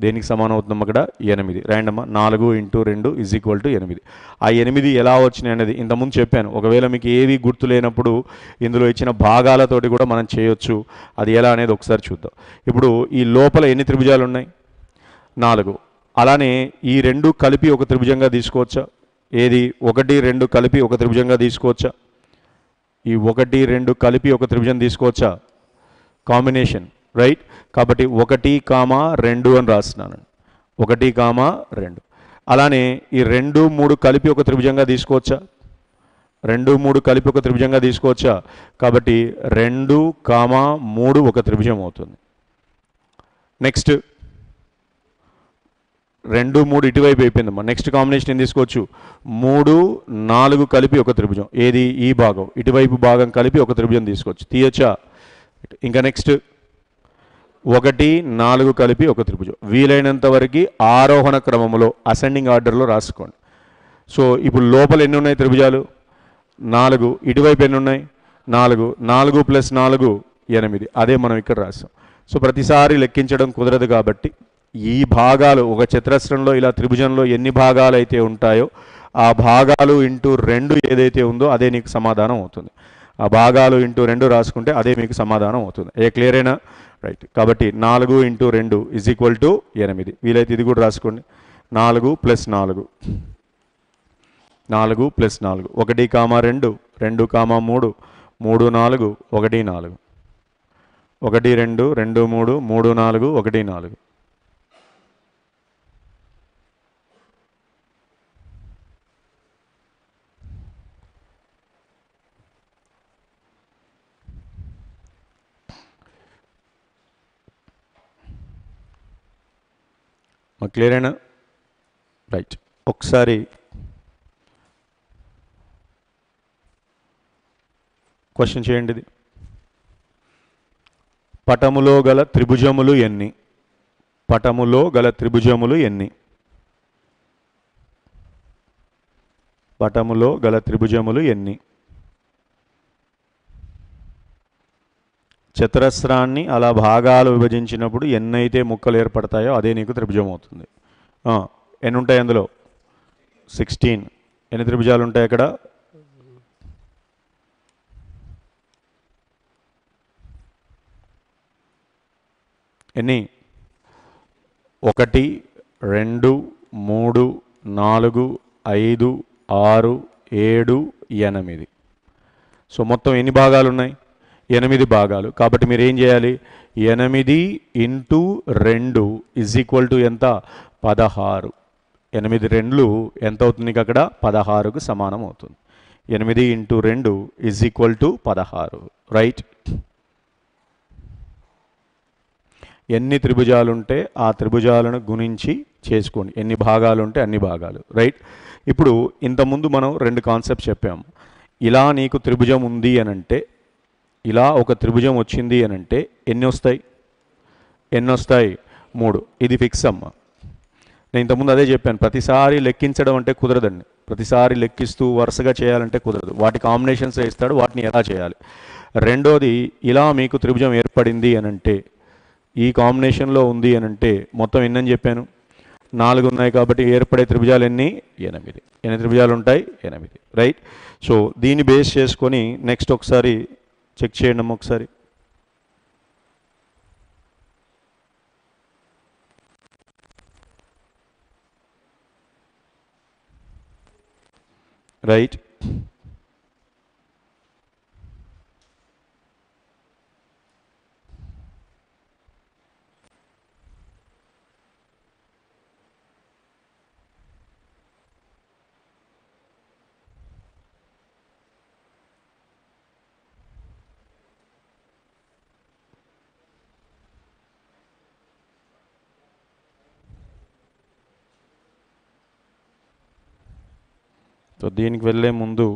దేనికి సమానం అవుతుందమ్మా అక్కడ? ఎనిమిది. రాయండమ్మా నాలుగు ఇంటూ రెండు ఇజ్ ఈక్వల్ టు ఎనిమిది. ఆ ఎనిమిది ఎలా వచ్చినాయి అనేది ఇంతకుముందు చెప్పాను. ఒకవేళ మీకు ఏవి గుర్తు లేనప్పుడు ఇందులో ఇచ్చిన భాగాలతోటి కూడా మనం చేయొచ్చు. అది ఎలా అనేది ఒకసారి చూద్దాం. ఇప్పుడు ఈ లోపల ఎన్ని త్రిభుజాలు ఉన్నాయి? నాలుగు. అలానే ఈ రెండు కలిపి ఒక త్రిభుజంగా తీసుకోవచ్చా? ఏది? ఒకటి రెండు కలిపి ఒక త్రిభుజంగా తీసుకోవచ్చా? ఈ ఒకటి రెండు కలిపి ఒక త్రిభుజం తీసుకోవచ్చా? కాంబినేషన్. రైట్ కాబట్టి ఒకటి కామా రెండు అని రాస్తున్నాను. ఒకటి కామా రెండు. అలానే ఈ రెండు మూడు కలిపి ఒక త్రిభుజంగా తీసుకోవచ్చా? రెండు మూడు కలిపి ఒక త్రిభుజంగా తీసుకోవచ్చా? కాబట్టి రెండు కామా మూడు ఒక త్రిభుజం అవుతుంది. నెక్స్ట్ రెండు మూడు ఇటువైపు అయిపోయిందమ్మా. నెక్స్ట్ కాంబినేషన్ ఏం తీసుకోవచ్చు? మూడు నాలుగు కలిపి ఒక త్రిభుజం. ఏది? ఈ భాగం. ఇటువైపు భాగం కలిపి ఒక త్రిభుజం తీసుకోవచ్చు. తీయచ్చా? ఇంకా నెక్స్ట్ ఒకటి నాలుగు కలిపి ఒక త్రిభుజం. వీలైనంత వరకు ఆరోహణ క్రమంలో అసెండింగ్ ఆర్డర్లో రాసుకోండి. సో ఇప్పుడు లోపల ఎన్ని ఉన్నాయి త్రిభుజాలు? నాలుగు ఇటువైపు ఎన్ని ఉన్నాయి నాలుగు. నాలుగు ప్లస్ నాలుగు ఎనిమిది. అదే మనం ఇక్కడ రాసాం. సో ప్రతిసారి లెక్కించడం కుదరదు కాబట్టి ఈ భాగాలు ఒక చతురస్రంలో ఇలా త్రిభుజంలో ఎన్ని భాగాలు అయితే ఉంటాయో ఆ భాగాలు ఇంటూ రెండు ఏదైతే ఉందో అదే నీకు సమాధానం అవుతుంది. ఆ భాగాలు ఇంటూ రెండు రాసుకుంటే అదే మీకు సమాధానం అవుతుంది. ఏ క్లియర్ అయినా? రైట్ కాబట్టి నాలుగు ఇంటూ రెండు ఇజ్ ఈక్వల్ టు ఎనిమిది. వీలైతే ఇది కూడా రాసుకోండి. నాలుగు ప్లస్ నాలుగు. నాలుగు ప్లస్ నాలుగు. ఒకటి కామా రెండు రెండు కామా మూడు మూడు నాలుగు ఒకటి నాలుగు. ఒకటి రెండు రెండు మూడు మూడు నాలుగు ఒకటి నాలుగు. మాకు క్లియర్ అయినా రైట్ ఒకసారి క్వశ్చన్ చేయండి ఇది పటములో గల త్రిభుజములు ఎన్ని? పటములో గల త్రిభుజములు ఎన్ని? పటములో గల త్రిభుజములు ఎన్ని? చతురస్రాన్ని అలా భాగాలు విభజించినప్పుడు ఎన్నైతే ముక్కలు ఏర్పడతాయో అదే నీకు త్రిభుజం అవుతుంది ఎన్ని ఉంటాయి అందులో? సిక్స్టీన్. ఎన్ని త్రిభుజాలు ఉంటాయి అక్కడ? ఎన్ని? ఒకటి రెండు మూడు నాలుగు ఐదు ఆరు ఏడు ఎనిమిది. సో మొత్తం ఎన్ని భాగాలు ఉన్నాయి? ఎనిమిది భాగాలు. కాబట్టి మీరు ఏం చేయాలి? ఎనిమిది ఇంటూ రెండు ఇజ్ ఈక్వల్ టు ఎంత? పదహారు. ఎనిమిది రెండ్లు ఎంత అవుతుంది అక్కడ? పదహారుకు సమానం అవుతుంది. ఎనిమిది ఇంటూ రెండు ఇజ్ ఈక్వల్ టు పదహారు. రైట్ ఎన్ని త్రిభుజాలుంటే ఆ త్రిభుజాలను గుణించి చేసుకోండి. ఎన్ని భాగాలు ఉంటే అన్ని భాగాలు. రైట్ ఇప్పుడు ఇంతకుముందు మనం రెండు కాన్సెప్ట్స్ చెప్పాము. ఇలా నీకు త్రిభుజం ఉంది అని అంటే ఇలా ఒక త్రిభుజం వచ్చింది అని అంటే ఎన్ని వస్తాయి? ఎన్ని వస్తాయి? మూడు. ఇది ఫిక్స్ అమ్మ. నేను ఇంతకుముందు అదే చెప్పాను ప్రతిసారి లెక్కించడం అంటే కుదరదండి. ప్రతిసారి లెక్కిస్తూ వరుసగా చేయాలంటే కుదరదు. వాటి కాంబినేషన్స్ ఇస్తాడు వాటిని ఎలా చేయాలి? రెండోది ఇలా మీకు త్రిభుజం ఏర్పడింది అని అంటే ఈ కాంబినేషన్లో ఉంది అని అంటే మొత్తం ఎన్నని చెప్పాను? నాలుగు ఉన్నాయి కాబట్టి ఏర్పడే త్రిభుజాలు ఎన్ని? ఎనిమిది. ఎన్ని త్రిభుజాలు ఉంటాయి? ఎనిమిది. రైట్ సో దీన్ని బేస్ చేసుకొని నెక్స్ట్ ఒకసారి చెక్ చేయండి అమ్మ ఒకసారి. రైట్. సో దీనికి వెళ్ళే ముందు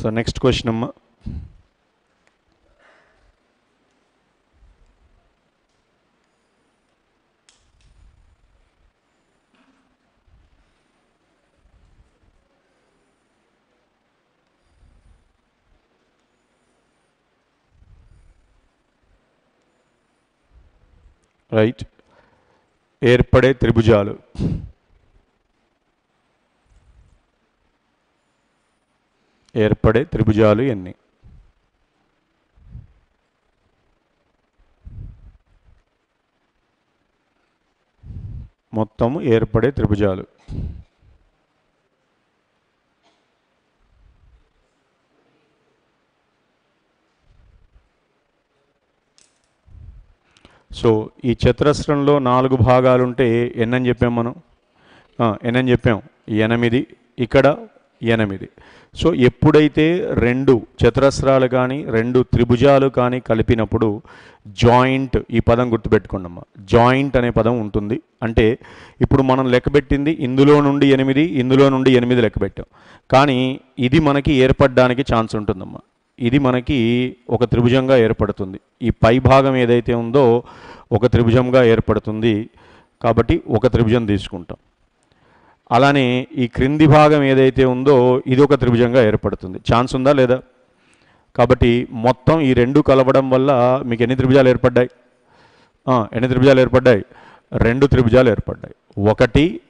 సో నెక్స్ట్ క్వశ్చన్ అమ్మా. రైట్ ఏర్పడే త్రిభుజాలు. ఏర్పడే త్రిభుజాలు ఎన్ని? మొత్తం ఏర్పడే త్రిభుజాలు. సో ఈ చతురస్రంలో నాలుగు భాగాలుంటే ఎన్నని చెప్పాం మనం? ఆ, ఎన్నని చెప్పాం. ఎనిమిది ఇక్కడ ఎనిమిది. సో ఎప్పుడైతే రెండు చతురస్రాలు కానీ రెండు త్రిభుజాలు కానీ కలిపినప్పుడు జాయింట్ ఈ పదం గుర్తుపెట్టుకోండమ్మా. జాయింట్ అనే పదం ఉంటుంది. అంటే ఇప్పుడు మనం లెక్కబెట్టింది ఇందులో నుండి ఎనిమిది ఇందులో నుండి ఎనిమిది లెక్కబెట్టాం. కానీ ఇది మనకి ఏర్పడడానికి ఛాన్స్ ఉంటుందమ్మా. ఇది మనకి ఒక త్రిభుజంగా ఏర్పడుతుంది. ఈ పై భాగం ఏదైతే ఉందో ఒక త్రిభుజంగా ఏర్పడుతుంది. కాబట్టి ఒక త్రిభుజం తీసుకుంటాం. అలానే ఈ క్రింది భాగం ఏదైతే ఉందో ఇది ఒక త్రిభుజంగా ఏర్పడుతుంది. ఛాన్స్ ఉందా లేదా? కాబట్టి మొత్తం ఈ రెండు కలవడం వల్ల మీకు ఎన్ని త్రిభుజాలు ఏర్పడ్డాయి? ఎన్ని త్రిభుజాలు ఏర్పడ్డాయి? రెండు త్రిభుజాలు ఏర్పడ్డాయి. ఒకటి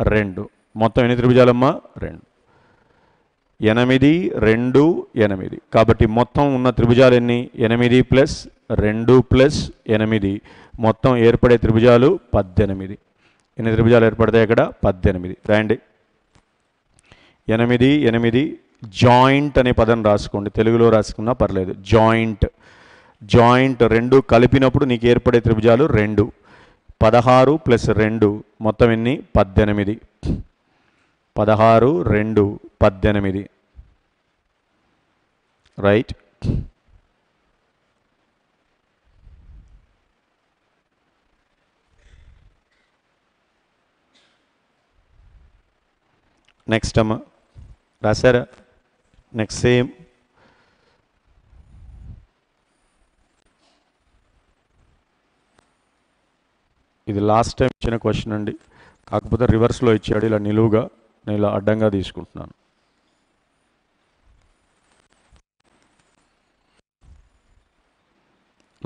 రెండు. మొత్తం ఎన్ని త్రిభుజాలమ్మా? రెండు. ఎనిమిది రెండు ఎనిమిది. కాబట్టి మొత్తం ఉన్న త్రిభుజాలు ఎన్ని? ఎనిమిది ప్లస్ రెండు ప్లస్ ఎనిమిది. మొత్తం ఏర్పడే త్రిభుజాలు పద్దెనిమిది. ఎన్ని త్రిభుజాలు ఏర్పడతాయి అక్కడ పద్దెనిమిది. రాయండి. ఎనిమిది ఎనిమిది జాయింట్ అనే పదం రాసుకోండి. తెలుగులో రాసుకున్నా పర్లేదు. జాయింట్. జాయింట్ రెండు కలిపినప్పుడు నీకు ఏర్పడే త్రిభుజాలు రెండు. పదహారు ప్లస్ రెండు మొత్తం ఎన్ని? పద్దెనిమిది. పదహారు రెండు పద్దెనిమిది. రైట్? నెక్స్ట్ అమ్మ. రాశారా? నెక్స్ట్ సేమ్ ఇది లాస్ట్ టైం ఇచ్చిన క్వశ్చన్ అండి. కాకపోతే రివర్స్లో ఇచ్చాడు ఇలా నిలువుగా నేను ఇలా అడ్డంగా తీసుకుంటున్నాను.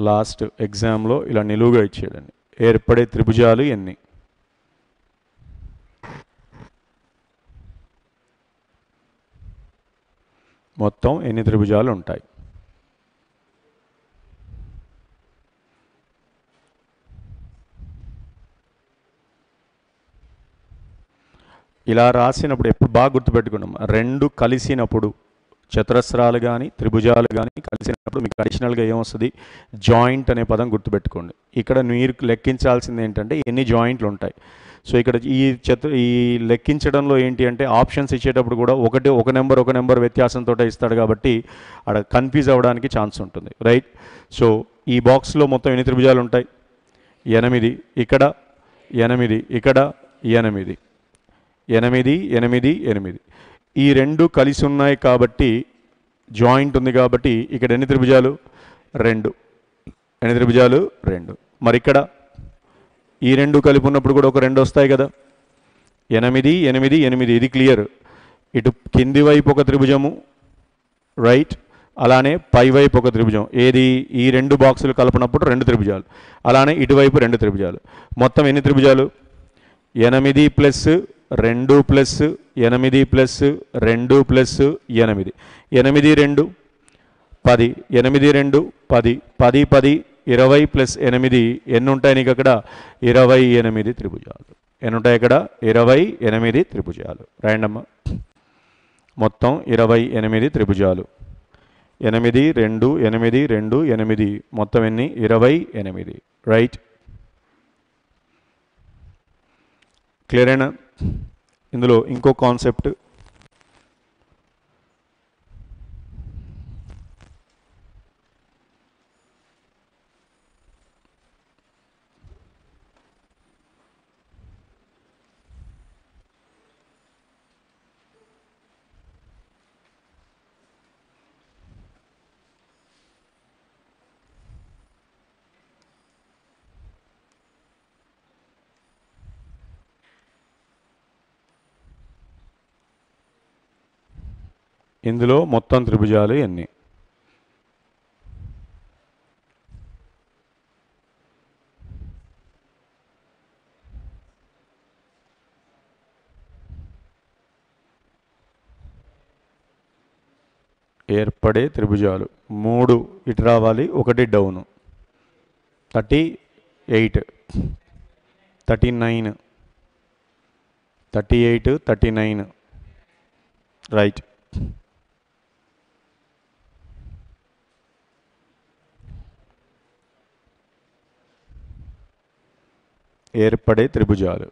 లాస్ట్ ఎగ్జామ్లో ఇలా నిలువుగా ఇచ్చాడండి. ఏర్పడే త్రిభుజాలు ఎన్ని? మొత్తం ఎన్ని త్రిభుజాలు ఉంటాయి? ఇలా రాసినప్పుడు ఎప్పుడు బాగా గుర్తుపెట్టుకున్నాం. రెండు కలిసినప్పుడు చతురస్రాలు కానీ త్రిభుజాలు కానీ కలిసినప్పుడు మీకు అడిషనల్గా ఏమొస్తుంది? జాయింట్ అనే పదం గుర్తుపెట్టుకోండి. ఇక్కడ మీరు లెక్కించాల్సింది ఏంటంటే ఎన్ని జాయింట్లు ఉంటాయి. సో ఇక్కడ ఈ చతు ఈ లెక్కించడంలో ఏంటి అంటే ఆప్షన్స్ ఇచ్చేటప్పుడు కూడా ఒకటి ఒక నెంబర్ ఒక నెంబర్ వ్యత్యాసంతో ఇస్తాడు కాబట్టి అక్కడ కన్ఫ్యూజ్ అవ్వడానికి ఛాన్స్ ఉంటుంది. రైట్? సో ఈ బాక్స్లో మొత్తం ఎన్ని త్రిభుజాలు ఉంటాయి? ఎనిమిది. ఇక్కడ ఎనిమిది. ఇక్కడ ఎనిమిది. ఎనిమిది ఎనిమిది ఎనిమిది. ఈ రెండు కలిసి ఉన్నాయి కాబట్టి జాయింట్ ఉంది కాబట్టి ఇక్కడ ఎన్ని త్రిభుజాలు? రెండు. ఎన్ని త్రిభుజాలు? రెండు. మరి ఇక్కడ ఈ రెండు కలిపి ఉన్నప్పుడు కూడా ఒక రెండు వస్తాయి కదా. ఎనిమిది ఎనిమిది ఎనిమిది. ఇది క్లియర్. ఇటు కింది వైపు ఒక త్రిభుజము రైట్. అలానే పై వైపు ఒక త్రిభుజం. ఏది? ఈ రెండు బాక్సులు కలపనప్పుడు రెండు త్రిభుజాలు. అలానే ఇటువైపు రెండు త్రిభుజాలు. మొత్తం ఎన్ని త్రిభుజాలు? ఎనిమిది ప్లస్ రెండు ప్లస్ ఎనిమిది ప్లస్ రెండు ప్లస్ ఎనిమిది. ఎనిమిది రెండు పది. ఎనిమిది రెండు పది. పది పది ఇరవై ప్లస్ ఎనిమిది ఎన్ని ఉంటాయి నీకు అక్కడ ఇరవై ఎనిమిది త్రిభుజాలు. ఎన్ని ఉంటాయి అక్కడ ఇరవై ఎనిమిది త్రిభుజాలు. రాయండమ్మ. మొత్తం ఇరవై ఎనిమిది త్రిభుజాలు. ఎనిమిది రెండు ఎనిమిది రెండు ఎనిమిది. మొత్తం ఎన్ని? ఇరవై ఎనిమిది. రైట్? క్లియరేనా ఇందులో ఇంకో కాన్సెప్ట్ ఇందులో మొత్తం త్రిభుజాలు ఎన్ని? ఏర్పడే త్రిభుజాలు. మూడు ఇటు రావాలి ఒకటి down. Thirty eight. Thirty nine. Thirty eight thirty nine. Right. ఏర్పడే త్రిభుజాలు.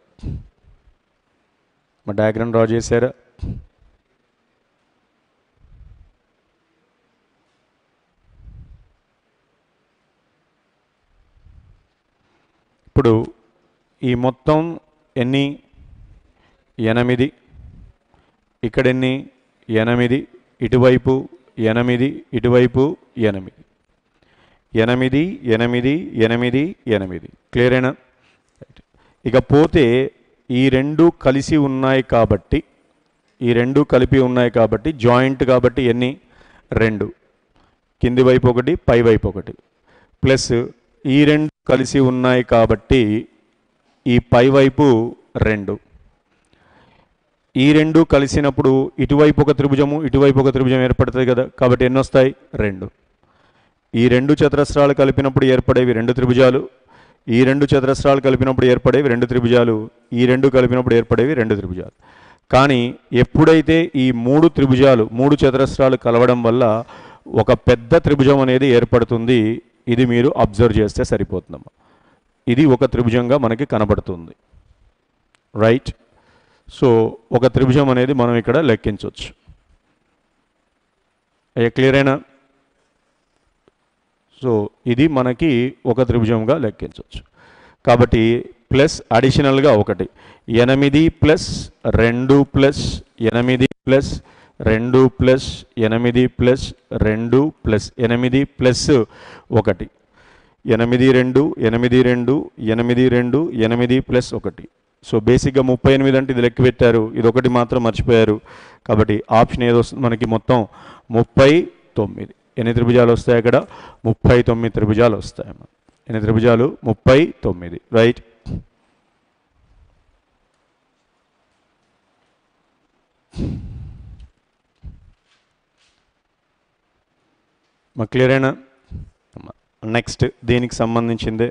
మా డయాగ్రామ్ డ్రా చేశారా? ఇప్పుడు ఈ మొత్తం ఎన్ని? ఎనిమిది. ఇక్కడ ఎన్ని ఎనిమిది. ఇటువైపు ఎనిమిది. ఇటువైపు ఎనిమిది. ఎనిమిది ఎనిమిది ఎనిమిది ఎనిమిది. క్లియరేనా ఇక పోతే ఈ రెండు కలిసి ఉన్నాయి కాబట్టి ఈ రెండు కలిపి ఉన్నాయి కాబట్టి జాయింట్ కాబట్టి ఎన్ని? రెండు. కింది వైపు ఒకటి పై వైపు ఒకటి. ప్లస్ ఈ రెండు కలిసి ఉన్నాయి కాబట్టి ఈ పై వైపు రెండు. ఈ రెండు కలిసినప్పుడు ఇటువైపు ఒక త్రిభుజము ఇటువైపు ఒక త్రిభుజం ఏర్పడుతుంది కదా కాబట్టి ఎన్ని వస్తాయి? రెండు. ఈ రెండు చతురస్రాలు కలిపినప్పుడు ఏర్పడేవి రెండు త్రిభుజాలు ఈ రెండు చతురస్రాలు కలిపినప్పుడు ఏర్పడేవి రెండు త్రిభుజాలు ఈ రెండు కలిపినప్పుడు ఏర్పడేవి రెండు త్రిభుజాలు. కానీ ఎప్పుడైతే ఈ మూడు త్రిభుజాలు మూడు చతురస్రాలు కలవడం వల్ల ఒక పెద్ద త్రిభుజం అనేది ఏర్పడుతుంది ఇది మీరు అబ్జర్వ్ చేస్తే సరిపోతుందమ్మా. ఇది ఒక త్రిభుజంగా మనకి కనబడుతుంది. రైట్ సో ఒక త్రిభుజం అనేది మనం ఇక్కడ లెక్కించవచ్చు. అయ్యా క్లియర్ అయినా సో ఇది మనకి ఒక త్రిభుజంగా లెక్కించవచ్చు. కాబట్టి ప్లస్ అడిషనల్గా ఒకటి. ఎనిమిది ప్లస్ రెండు ప్లస్ ఎనిమిది ప్లస్ రెండు ప్లస్ ఎనిమిది ప్లస్ రెండు ప్లస్ ఎనిమిది ప్లస్ ఒకటి. ఎనిమిది రెండు ఎనిమిది రెండు ఎనిమిది రెండు ఎనిమిది ప్లస్ ఒకటి. సో బేసిక్గా ముప్పై ఎనిమిది అంటే ఇది లెక్క పెట్టారు. ఇది ఒకటి మాత్రం మర్చిపోయారు. కాబట్టి ఆప్షన్ ఏదో వస్తుంది? మనకి మొత్తం ముప్పై తొమ్మిది. ఎన్ని త్రిభుజాలు వస్తాయి అక్కడ? ముప్పై తొమ్మిది త్రిభుజాలు వస్తాయి ఎన్ని త్రిభుజాలు? ముప్పై తొమ్మిది. రైట్ మా క్లియరేనా నెక్స్ట్ దీనికి సంబంధించిందే.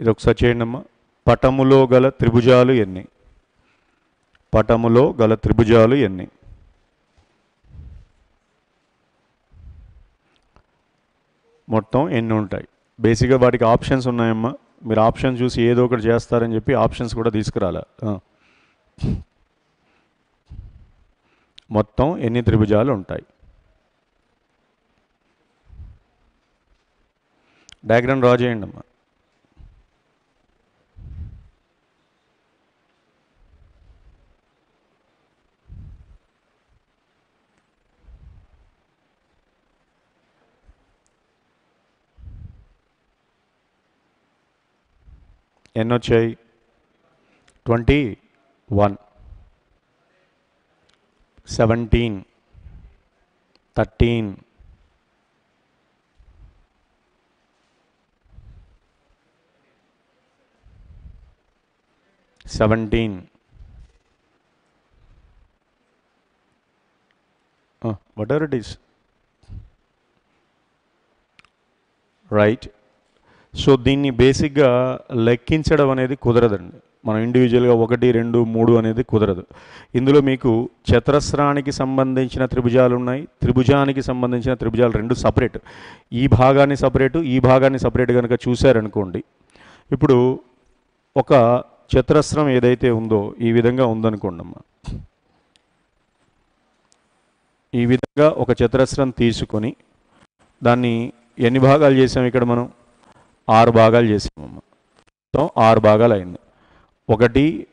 ఇది ఒకసారి చేయండి అమ్మా పటములో గల త్రిభుజాలు ఎన్ని? పటములో గల త్రిభుజాలు ఎన్ని? మొత్తం ఎన్ని ఉంటాయి? బేసిక్గా వాటికి ఆప్షన్స్ ఉన్నాయమ్మా. మీరు ఆప్షన్ చూసి ఏదో ఒకటి చేస్తారని చెప్పి ఆప్షన్స్ కూడా తీసుకురాలా. మొత్తం ఎన్ని త్రిభుజాలు ఉంటాయి? డయాగ్రామ్ డ్రా చేయండి అమ్మా NHI 21, 17, 13, Seventeen. Whatever it is, right? So దీన్ని బేసిక్గా లెక్కించడం అనేది కుదరదండి. మనం ఇండివిజువల్గా ఒకటి రెండు మూడు అనేది కుదరదు. ఇందులో మీకు చతురస్రానికి సంబంధించిన త్రిభుజాలు ఉన్నాయి. త్రిభుజానికి సంబంధించిన త్రిభుజాలు రెండు సపరేట్. ఈ భాగాన్ని సపరేటు ఈ భాగాన్ని సపరేట్ కనుక చూశారనుకోండి ఇప్పుడు ఒక చతురస్రం ఏదైతే ఉందో ఈ విధంగా ఉందనుకోండి అమ్మా ఈ విధంగా ఒక చతురస్రం తీసుకొని దాన్ని ఎన్ని భాగాలు చేసాం ఇక్కడ మనం? ఆరు భాగాలు చేసామమ్మా. మొత్తం ఆరు భాగాలు అయింది. ఒకటి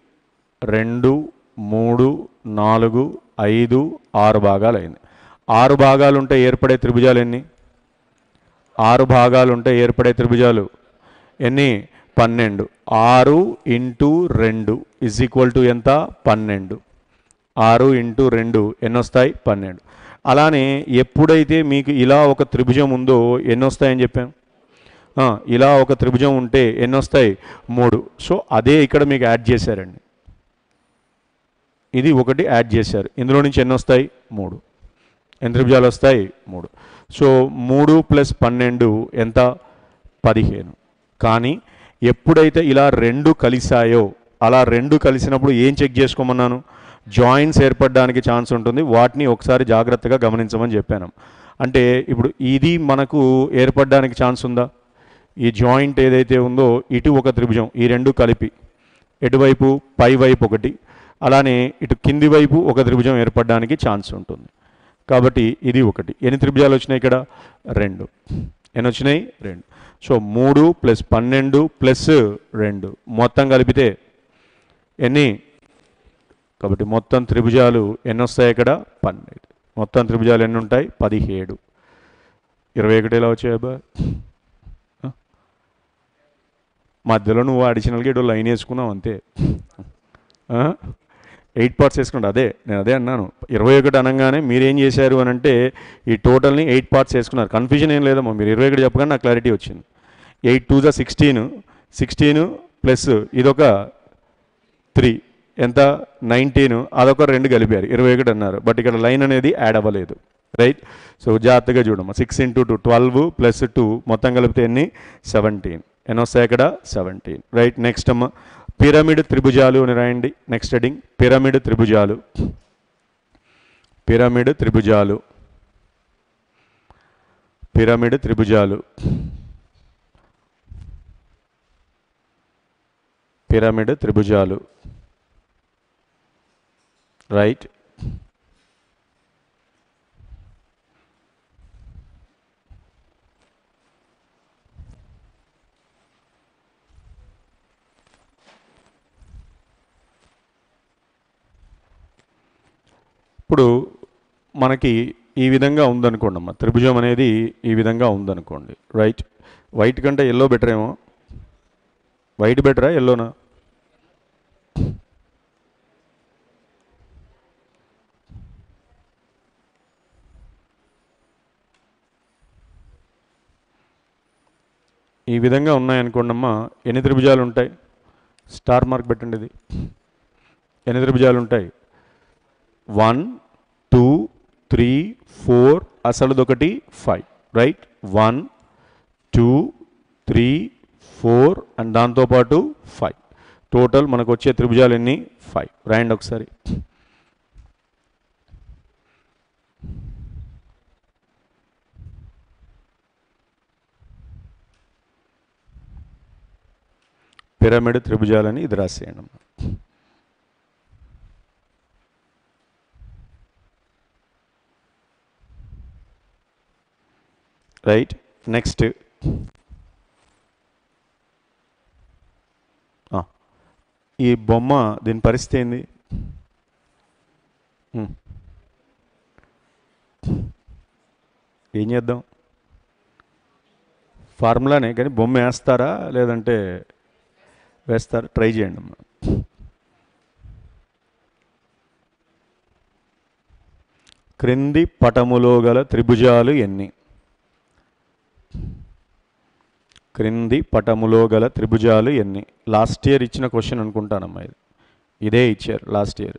రెండు మూడు నాలుగు ఐదు ఆరు భాగాలు అయింది. ఆరు భాగాలు ఉంటే ఏర్పడే త్రిభుజాలు ఎన్ని? ఆరు భాగాలు ఉంటే ఏర్పడే త్రిభుజాలు ఎన్ని? పన్నెండు. ఆరు ఇంటూ రెండు ఇజ్ ఈక్వల్ టు ఎంత? పన్నెండు. ఆరు ఇంటూ రెండు ఎన్ని వస్తాయి పన్నెండు. అలానే ఎప్పుడైతే మీకు ఇలా ఒక త్రిభుజం ఉందో ఎన్ని వస్తాయని చెప్పాం? ఇలా ఒక త్రిభుజం ఉంటే ఎన్ని వస్తాయి మూడు. సో అదే ఇక్కడ మీకు యాడ్ చేశారండి. ఇది ఒకటి యాడ్ చేశారు. ఇందులో నుంచి ఎన్ని వస్తాయి మూడు. ఎన్ని త్రిభుజాలు వస్తాయి? మూడు. సో మూడు ప్లస్ పన్నెండు ఎంత? పదిహేను. కానీ ఎప్పుడైతే ఇలా రెండు కలిసాయో అలా రెండు కలిసినప్పుడు ఏం చెక్ చేసుకోమన్నాను? జాయింట్స్ ఏర్పడడానికి ఛాన్స్ ఉంటుంది. వాటిని ఒకసారి జాగ్రత్తగా గమనించమని చెప్పాను. అంటే ఇప్పుడు ఇది మనకు ఏర్పడడానికి ఛాన్స్ ఉందా? ఈ జాయింట్ ఏదైతే ఉందో ఇటు ఒక త్రిభుజం ఈ రెండు కలిపి ఎటువైపు పై వైపు ఒకటి అలానే ఇటు కింది వైపు ఒక త్రిభుజం ఏర్పడడానికి ఛాన్స్ ఉంటుంది. కాబట్టి ఇది ఒకటి. ఎన్ని త్రిభుజాలు వచ్చినాయి ఇక్కడ? రెండు. ఎన్ని వచ్చినాయి? రెండు. సో మూడు ప్లస్ పన్నెండు ప్లస్ రెండు. మొత్తం కలిపితే ఎన్ని? కాబట్టి మొత్తం త్రిభుజాలు ఎన్ని వస్తాయి ఇక్కడ? పన్నెండు. మొత్తం త్రిభుజాలు ఎన్ని ఉంటాయి? పదిహేడు. ఇరవై ఒకటి ఎలా వచ్చాయి అబ్బా? మధ్యలో నువ్వు అడిషనల్గా ఏడో లైన్ వేసుకున్నావు అంతే. ఎయిట్ పార్ట్స్ వేసుకోండి అదే నేను అదే అన్నాను. ఇరవై ఒకటి అనగానే మీరేం చేశారు అని అంటే ఈ టోటల్ని ఎయిట్ పార్ట్స్ వేసుకున్నారు. కన్ఫ్యూజన్ ఏం లేదమ్మా మీరు ఇరవై ఒకటి చెప్పగానే నాకు క్లారిటీ వచ్చింది. ఎయిట్ టూ జా సిక్స్టీన్ సిక్స్టీన్ ప్లస్ ఇదొక త్రీ ఎంత? నైన్టీన్ అదొక రెండు కలిపారు. ఇరవై ఒకటి అన్నారు. బట్ ఇక్కడ లైన్ అనేది యాడ్ అవ్వలేదు. రైట్ సో జాగ్రత్తగా చూడమ్మా. Six into two twelve plus two మొత్తం కలిపితే ఎన్ని? సెవెంటీన్ ఎన్ని వస్తాయి సెవెంటీన్. రైట్ నెక్స్ట్ అమ్మ. పిరమిడ్ త్రిభుజాలు అని రాయండి. నెక్స్ట్ హెడింగ్ పిరమిడ్ త్రిభుజాలు. పిరమిడ్ త్రిభుజాలు. పిరమిడ్ త్రిభుజాలు. పిరమిడ్ త్రిభుజాలు. రైట్ ఇప్పుడు మనకి ఈ విధంగా ఉందనుకోండి అమ్మ. త్రిభుజం అనేది ఈ విధంగా ఉందనుకోండి. రైట్ వైట్ కంటే ఎల్లో బెటర్ ఏమో? వైట్ బెటరా ఎల్లోనా ఈ విధంగా ఉన్నాయనుకోండి అమ్మా. ఎన్ని త్రిభుజాలు ఉంటాయి? స్టార్ మార్క్ పెట్టండి ఇది. ఎన్ని త్రిభుజాలు ఉంటాయి? One two three four అసలుదొకటి five right? One two three four and దాంతోపాటు ఫైవ్. టోటల్ మనకు వచ్చే త్రిభుజాలు ఎన్ని ఫైవ్. రాయండి ఒకసారి. పిరమిడ్ త్రిభుజాలని ఇది రాసేయండి అమ్మా రైట్ నెక్స్ట్ ah. ఈ బొమ్మ దీని పరిస్థితి ఏంది? Hmm. ఏం చేద్దాం? ఫార్ములానే కానీ బొమ్మ వేస్తారా? లేదంటే వేస్తారా? ట్రై చేయండి అమ్మా. క్రింది పటములో గల త్రిభుజాలు ఎన్ని? క్రింది పటములో గల త్రిభుజాలు ఎన్ని? లాస్ట్ ఇయర్ ఇచ్చిన క్వశ్చన్ అనుకుంటానమ్మా ఇది. ఇదే ఇచ్చారు లాస్ట్ ఇయర్.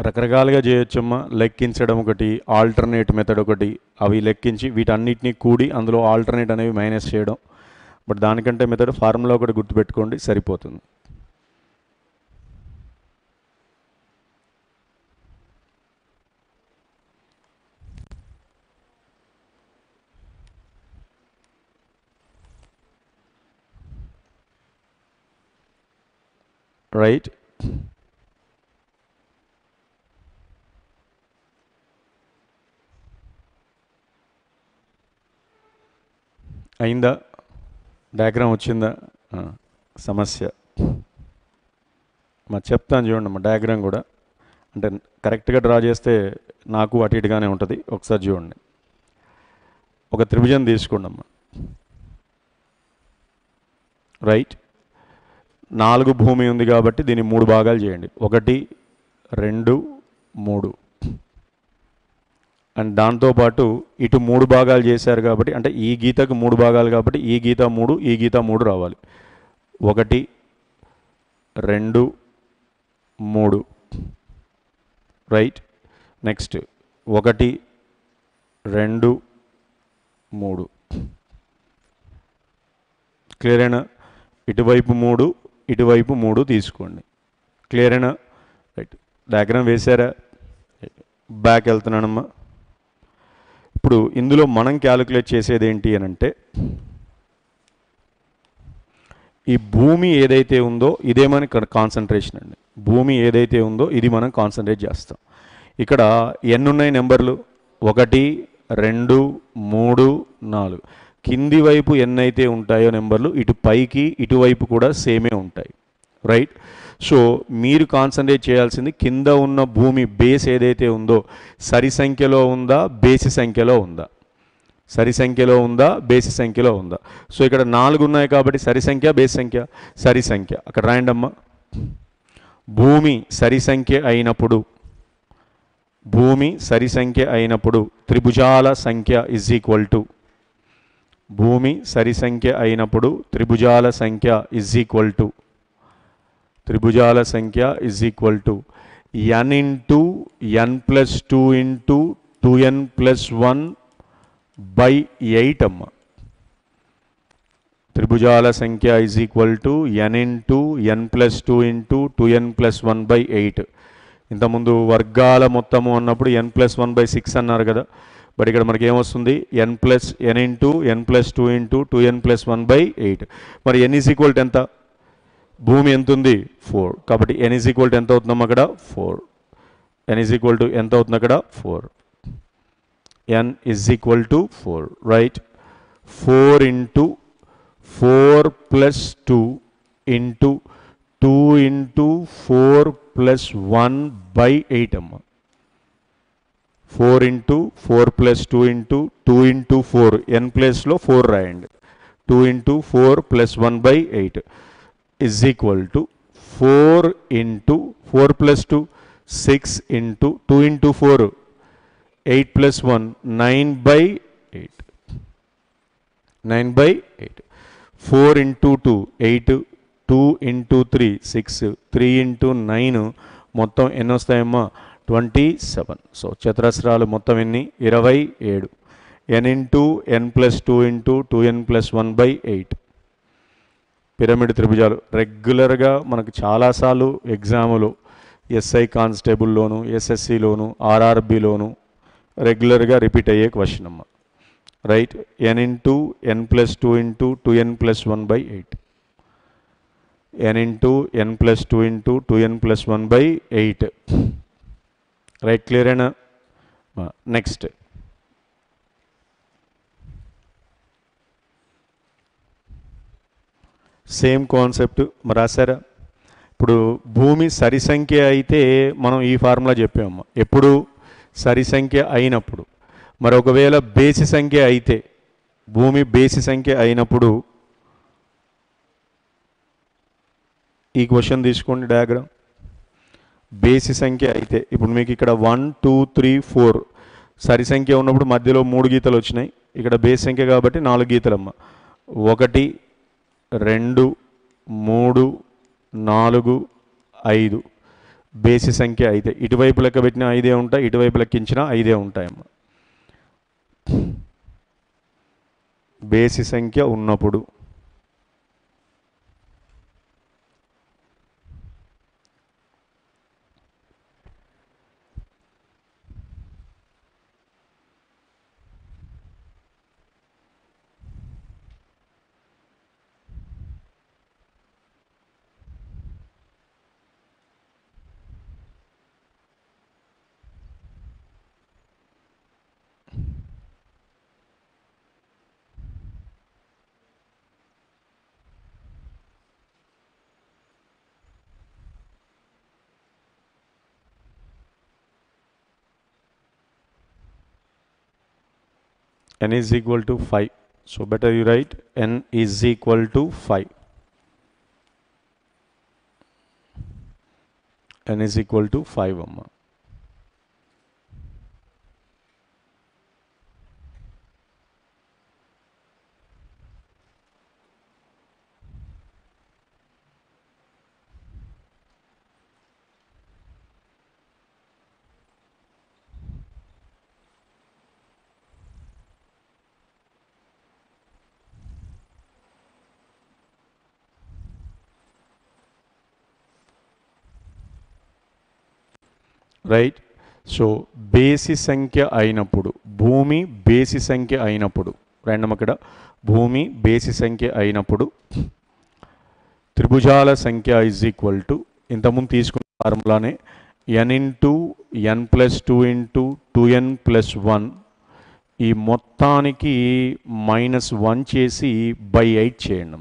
రకరకాలుగా చేయొచ్చమ్మా. లెక్కించడం ఒకటి ఆల్టర్నేట్ మెథడ్ ఒకటి. అవి లెక్కించి వీటన్నిటిని కూడి అందులో ఆల్టర్నేట్ అనేవి మైనస్ చేయడం. బట్ దానికంటే మెథడ్ ఫార్ములా ఒకటి గుర్తుపెట్టుకోండి సరిపోతుంది. రైట్ అయిందా? డయాగ్రామ్ వచ్చిందా? సమస్య. మా చెప్తాను చూడండి మా డయాగ్రామ్ కూడా. అంటే కరెక్ట్గా డ్రా చేస్తే నాకు అటు ఇటుగానే ఉంటుంది. ఒకసారి చూడండి. ఒక త్రిభుజం తీసుకోండి అమ్మా. రైట్ నాలుగు భూమి ఉంది కాబట్టి దీన్ని మూడు భాగాలు చేయండి. ఒకటి రెండు మూడు. అండ్ దాంతోపాటు ఇటు మూడు భాగాలు చేశారు కాబట్టి అంటే ఈ గీతకు మూడు భాగాలు కాబట్టి ఈ గీత మూడు ఈ గీత మూడు రావాలి. ఒకటి రెండు మూడు. రైట్? నెక్స్ట్. ఒకటి రెండు మూడు. క్లియరేనా? ఇటువైపు మూడు ఇటువైపు మూడు తీసుకోండి. క్లియరేనా? రైట్. డయాగ్రామ్ వేశారా? బ్యాక్ వెళ్తున్నానమ్మా. ఇప్పుడు ఇందులో మనం క్యాలిక్యులేట్ చేసేది ఏంటి అని అంటే ఈ భూమి ఏదైతే ఉందో ఇదే మన కాన్సన్ట్రేషన్ అండి. భూమి ఏదైతే ఉందో ఇది మనం కాన్సన్ట్రేట్ చేస్తాం. ఇక్కడ ఎన్ని ఉన్నాయి నెంబర్లు. ఒకటి రెండు మూడు నాలుగు. కింది వైపు ఎన్నైతే ఉంటాయో నెంబర్లు ఇటు పైకి ఇటువైపు కూడా సేమే ఉంటాయి. రైట్? సో మీరు కాన్సన్ట్రేట్ చేయాల్సింది కింద ఉన్న భూమి బేస్ ఏదైతే ఉందో సరి సంఖ్యలో ఉందా బేసి సంఖ్యలో ఉందా? సరి సంఖ్యలో ఉందా బేసి సంఖ్యలో ఉందా? సో ఇక్కడ నాలుగు ఉన్నాయి కాబట్టి సరి సంఖ్య బేసి సంఖ్య సరి సంఖ్య. అక్కడ రాయండమ్మా భూమి సరి సంఖ్య అయినప్పుడు భూమి సరి సంఖ్య అయినప్పుడు త్రిభుజాల సంఖ్య ఇజ్ ఈక్వల్ టు భూమి సరి సంఖ్య అయినప్పుడు త్రిభుజాల సంఖ్య ఇజ్ ఈక్వల్ టు త్రిభుజాల సంఖ్య is equal to n into n plus two into two n plus one by eight అమ్మ. త్రిభుజాల సంఖ్య is equal to n into n plus two into two n plus one by eight ఇంతకుముందు వర్గాల మొత్తము అన్నప్పుడు n plus one by six అన్నారు కదా. బట్ ఇక్కడ మనకి ఏమొస్తుంది n plus n into n plus two into two n plus one by eight మరి ఎన్ ఈజ్ ఈక్వల్ టు ఎంత? భూమి ఎంత ఉంది ఫోర్. కాబట్టి ఎన్ ఈజ్ ఈక్వల్ టు ఎంత అవుతుందమ్మా అక్కడ? Four. N is equal to ఎంత అవుతుంది అక్కడ? Four. N is equal to four. Right four into four plus two into two into four plus one by eight అమ్మ. Four into four plus two into two into four. N ప్లేస్లో ఫోర్ రాయండి. Two into four plus one by eight. Is equal to four into four plus two six into two into four eight plus one nine by eight nine by eight four into two eight two into three six three into nine మొత్తం ఎన్ని వస్తాయమ్మా? ట్వంటీ సెవెన్ సో చతురస్రాలు మొత్తం ఎన్ని? ఇరవై ఏడు. N into n plus two into two n plus one by eight pyramid త్రిభుజాలు. రెగ్యులర్గా మనకు చాలాసార్లు ఎగ్జాములు ఎస్ఐ కానిస్టేబుల్లోను ఎస్ఎస్సిలోను ఆర్ఆర్బిలోను రెగ్యులర్గా రిపీట్ అయ్యే క్వశ్చన్ అమ్మ. Right? N into n plus two into two n plus one by eight. N into n plus two into two n plus one by eight. Right? క్లియరేనా next. Same concept రాశారా ఇప్పుడు భూమి సరి సంఖ్య అయితే మనం ఈ ఫార్ములా చెప్పాము. ఎప్పుడు సరి సంఖ్య అయినప్పుడు. మరి ఒకవేళ బేసి సంఖ్య అయితే భూమి బేసి సంఖ్య అయినప్పుడు ఈ క్వశ్చన్ తీసుకోండి డయాగ్రామ్ బేసి సంఖ్య అయితే ఇప్పుడు మీకు ఇక్కడ వన్ టూ త్రీ ఫోర్ సరి సంఖ్య ఉన్నప్పుడు మధ్యలో మూడు గీతలు వచ్చినాయి. ఇక్కడ బేస్ సంఖ్య కాబట్టి నాలుగు గీతలమ్మ. ఒకటి రెండు మూడు నాలుగు ఐదు. బేసి సంఖ్య అయితే ఇటువైపు లెక్క పెట్టిన ఐదే ఉంటాయి ఇటువైపు లెక్కించిన ఐదే ఉంటాయమ్మ. బేసి సంఖ్య ఉన్నప్పుడు n is equal to 5 so better you write n is equal to 5 n is equal to 5 amma. Right so బేసి సంఖ్య అయినప్పుడు భూమి బేసి సంఖ్య అయినప్పుడు రెండమ అక్కడ భూమి బేసి సంఖ్య అయినప్పుడు త్రిభుజాల సంఖ్య ఇజ్ ఈక్వల్ టు ఇంతకుముందు తీసుకున్న ఫార్ములానే n into n plus two into two n plus one ఈ మొత్తానికి మైనస్ వన్ చేసి బై ఎయిట్ చేయండి.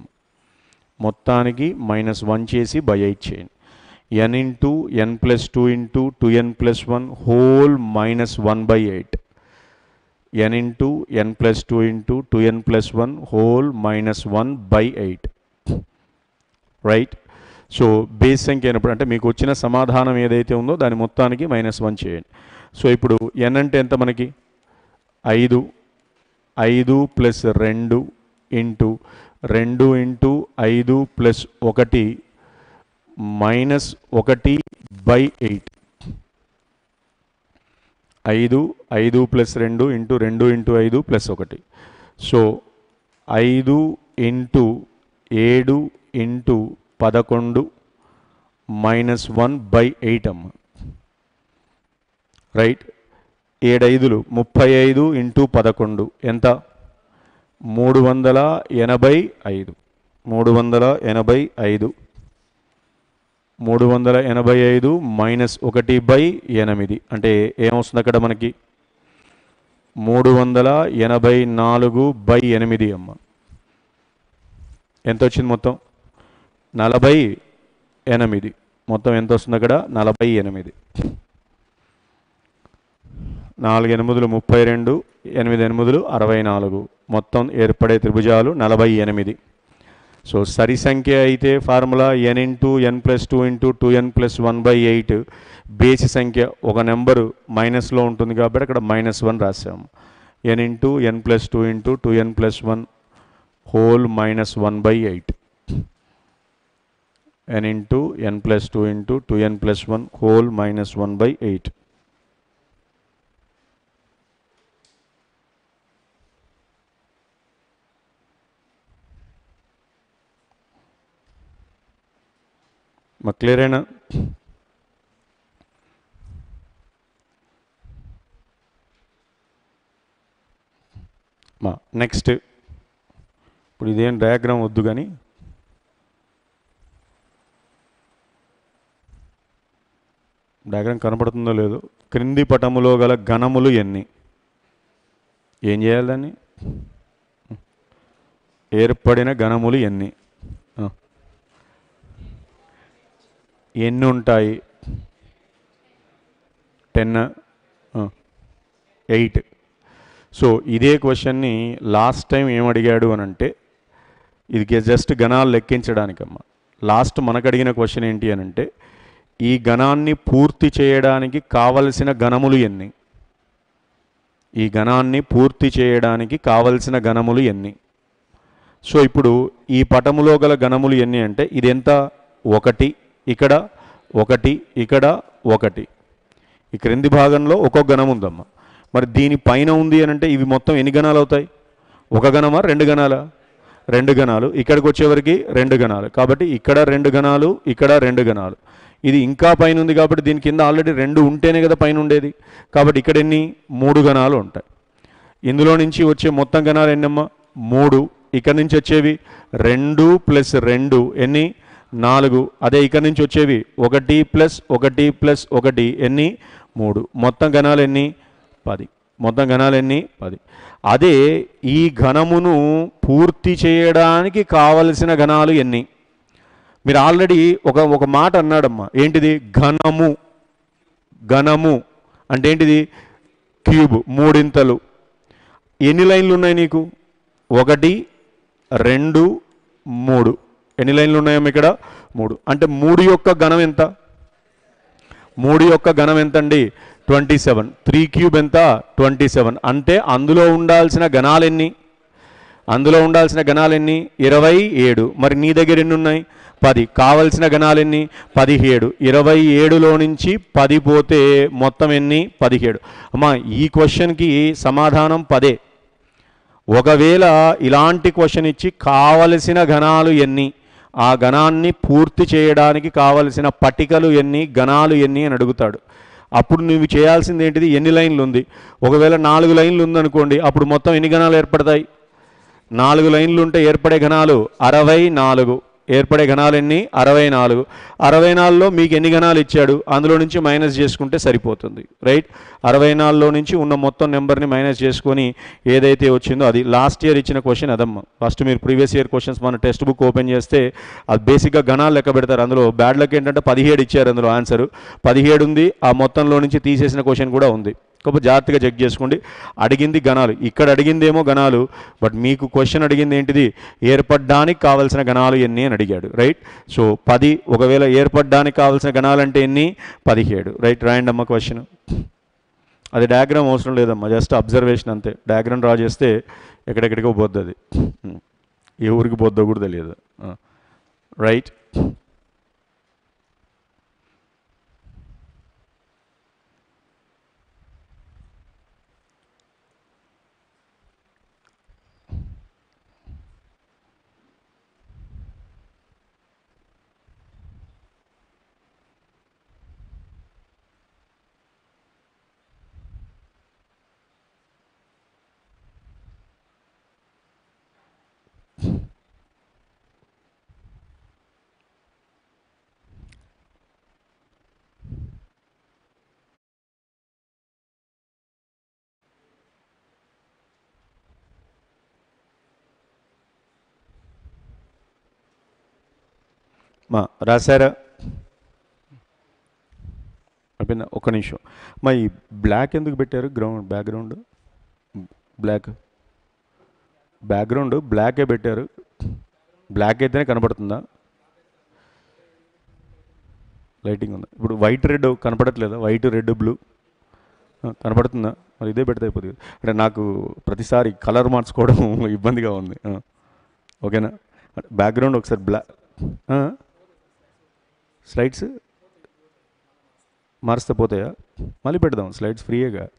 మొత్తానికి మైనస్ వన్ చేసి బై ఎయిట్ చేయండి. N into n plus two into two n plus one whole minus one by eight n into n plus two into two n plus one whole minus one by eight right so base సంఖ్య అయినప్పుడు అంటే మీకు వచ్చిన సమాధానం ఏదైతే ఉందో దాని మొత్తానికి మైనస్ వన్ చేయండి. సో ఇప్పుడు ఎన్ అంటే ఎంత మనకి? ఐదు ఐదు ప్లస్ రెండు ఇంటూ రెండు ఇంటూ ఐదు ప్లస్ ఒకటి మైనస్ ఒకటి బై ఎయిట్ ఐదు ఐదు ప్లస్ రెండు ఇంటూ రెండు ఇంటూ ఐదు ప్లస్ ఒకటి. సో ఐదు ఇంటూ ఏడు ఇంటూ పదకొండు మైనస్ వన్ బై ఎయిట్ అమ్మ. రైట్ ఏడైదులు ముప్పై ఐదు ఇంటూ పదకొండు. ఎంత? మూడు వందల ఎనభై ఐదు. మూడు వందల ఎనభై ఐదు. మూడు వందల ఎనభై ఐదు మైనస్ ఒకటి బై ఎనిమిది. అంటే ఏమొస్తుంది అక్కడ మనకి? మూడు వందల ఎనభై నాలుగు బై ఎనిమిది అమ్మ. ఎంత వచ్చింది మొత్తం? నలభై ఎనిమిది. మొత్తం ఎంత వస్తుంది అక్కడ? నలభై ఎనిమిది. నాలుగు ఎనిమిదిలు ముప్పై రెండు ఎనిమిది ఎనిమిదిలు అరవై నాలుగు. మొత్తం ఏర్పడే త్రిభుజాలు నలభై ఎనిమిది. సో సరి సంఖ్య అయితే formula n into n plus two into two n plus one by eight బేసి సంఖ్య ఒక నెంబరు మైనస్లో ఉంటుంది కాబట్టి అక్కడ minus one రాసాము. N into n plus two into two n plus one whole minus one by eight. N into n plus two into two n plus one whole minus one by eight. మా క్లియరేనా మా నెక్స్ట్ ఇప్పుడు ఇదేం డయాగ్రామ్ వద్దు కానీ డయాగ్రామ్ కనపడుతుందో లేదో. క్రింది పటములో గల ఘనములు ఎన్ని? ఏం చేయాలి దాన్ని? ఏర్పడిన ఘనములు ఎన్ని ఆ. ఎన్ని ఉంటాయి? Ten eight. సో ఇదే క్వశ్చన్ని లాస్ట్ టైం ఏం అడిగాడు అని అంటే ఇది జస్ట్ గణాలు లెక్కించడానికమ్మా. లాస్ట్ మనకు అడిగిన క్వశ్చన్ ఏంటి అని అంటే ఈ గణాన్ని పూర్తి చేయడానికి కావలసిన గణములు ఎన్ని? ఈ గణాన్ని పూర్తి చేయడానికి కావలసిన గణములు ఎన్ని? సో ఇప్పుడు ఈ పటములో గల గణములు ఎన్ని అంటే ఇది ఎంత? ఒకటి. ఇక్కడ ఒకటి ఇక్కడ ఒకటి. ఈ క్రింది భాగంలో ఒక్కొక్క గణం ఉందమ్మా. మరి దీని పైన ఉంది అని అంటే ఇవి మొత్తం ఎన్ని గణాలు అవుతాయి? ఒక గణమా రెండు గణాలా రెండు గణాలు ఇక్కడికి వచ్చేవరకు రెండు గణాలు కాబట్టి ఇక్కడ రెండు గణాలు ఇక్కడ రెండు గణాలు ఇది ఇంకా పైన ఉంది కాబట్టి దీని కింద ఆల్రెడీ రెండు ఉంటేనే కదా పైన ఉండేది. కాబట్టి ఇక్కడ ఎన్ని? మూడు గణాలు ఉంటాయి. ఇందులో నుంచి వచ్చే మొత్తం గణాలు ఎన్నమ్మా? మూడు. ఇక్కడ నుంచి వచ్చేవి రెండు ప్లస్ రెండు. ఎన్ని? నాలుగు. అదే ఇక్కడ నుంచి వచ్చేవి. ఒకటి ప్లస్ ఒకటి ప్లస్ ఒకటి ఎన్ని? మూడు. మొత్తం గణాలు ఎన్ని? పది. మొత్తం గణాలు ఎన్ని? పది. అదే ఈ ఘనమును పూర్తి చేయడానికి కావలసిన గణాలు ఎన్ని? మీరు ఆల్రెడీ ఒక ఒక మాట అన్నాడమ్మా. ఏంటిది? ఘనము. ఘనము. అంటే ఏంటిది? క్యూబ్ మూడింతలు. ఎన్ని లైన్లు ఉన్నాయి నీకు? ఒకటి రెండు మూడు. ఎన్ని లైన్లు ఉన్నాయమ్మా ఇక్కడ? మూడు. అంటే మూడు యొక్క ఘనం ఎంత? మూడు యొక్క ఘనం ఎంత అండి ట్వంటీ సెవెన్. త్రీ క్యూబ్ ఎంత? Twenty seven. అంటే అందులో ఉండాల్సిన గణాలు ఎన్ని? అందులో ఉండాల్సిన గణాలు ఎన్ని? ఇరవై ఏడు. మరి నీ దగ్గర ఎన్ని ఉన్నాయి? పది. కావలసిన గణాలు ఎన్ని? పదిహేడు. ఇరవై ఏడులో నుంచి పది పోతే మొత్తం ఎన్ని? పదిహేడు. అమ్మా ఈ క్వశ్చన్కి సమాధానం పదే. ఒకవేళ ఇలాంటి క్వశ్చన్ ఇచ్చి కావలసిన గణాలు ఎన్ని? ఆ గణాన్ని పూర్తి చేయడానికి కావలసిన పటికలు ఎన్ని గణాలు ఎన్ని అని అడుగుతాడు. అప్పుడు నువ్వు చేయాల్సింది ఏంటిది? ఎన్ని లైన్లు ఉంది ఒకవేళ నాలుగు లైన్లు ఉందనుకోండి అప్పుడు మొత్తం ఎన్ని గణాలు ఏర్పడతాయి? నాలుగు లైన్లు ఉంటే ఏర్పడే గణాలు అరవై నాలుగు. ఏర్పడే గణాలు ఎన్ని? అరవై నాలుగు. అరవై నాలుగులో మీకు ఎన్ని గణాలు ఇచ్చాడు? అందులో నుంచి మైనస్ చేసుకుంటే సరిపోతుంది. రైట్? అరవై నాలుగులో నుంచి ఉన్న మొత్తం నెంబర్ని మైనస్ చేసుకొని ఏదైతే వచ్చిందో అది లాస్ట్ ఇయర్ ఇచ్చిన క్వశ్చన్ అదమ్మ. ఫస్ట్ మీరు ప్రీవియస్ ఇయర్ క్వశ్చన్స్ మన టెక్స్ట్ బుక్ ఓపెన్ చేస్తే అది బేసిక్గా గణాలు లెక్క పెడతారు. అందులో బ్యాడ్ లక్ ఏంటంటే పదిహేడు ఇచ్చారు అందులో ఆన్సర్. పదిహేడు ఉంది. ఆ మొత్తంలో నుంచి తీసేసిన క్వశ్చన్ కూడా ఉంది. కాకపోతే జాగ్రత్తగా చెక్ చేసుకోండి. అడిగింది గణాలు. ఇక్కడ అడిగిందేమో గణాలు బట్ మీకు క్వశ్చన్ అడిగింది ఏంటిది? ఏర్పడడానికి కావాల్సిన గణాలు ఎన్ని అని అడిగాడు రైట్? సో పది ఒకవేళ ఏర్పడడానికి కావాల్సిన గణాలు అంటే ఎన్ని? పదిహేడు. రైట్ రాయండి అమ్మ క్వశ్చన్. అది డయాగ్రామ్ అవసరం లేదమ్మా జస్ట్ అబ్జర్వేషన్ అంతే. డయాగ్రామ్ డ్రా చేస్తే ఎక్కడెక్కడికో పోద్ది అది. ఏ ఊరికి పోద్దో కూడా తెలియదు. రైట్. మా రాశారా? అయిపోయిందా ఒక నిమిషం. మా ఈ బ్లాక్ ఎందుకు పెట్టారు? Ground background? బ్లాక్. బ్యాక్గ్రౌండ్ బ్లాకే పెట్టారు. బ్లాక్ అయితేనే కనపడుతుందా? లైటింగ్ ఉందా? ఇప్పుడు white red కనపడట్లేదా? White red blue. కనపడుతుందా? మరి ఇదే పెడితే అయిపోతుంది. అంటే నాకు ప్రతిసారి కలర్ మార్చుకోవడం ఇబ్బందిగా ఉంది. ఓకేనా? బ్యాక్గ్రౌండ్ ఒకసారి బ్లాక్ స్లైడ్స్ మారుస్తే పోతాయా? మళ్ళీ పెడదాం స్లైడ్స్ ఫ్రీయేగా.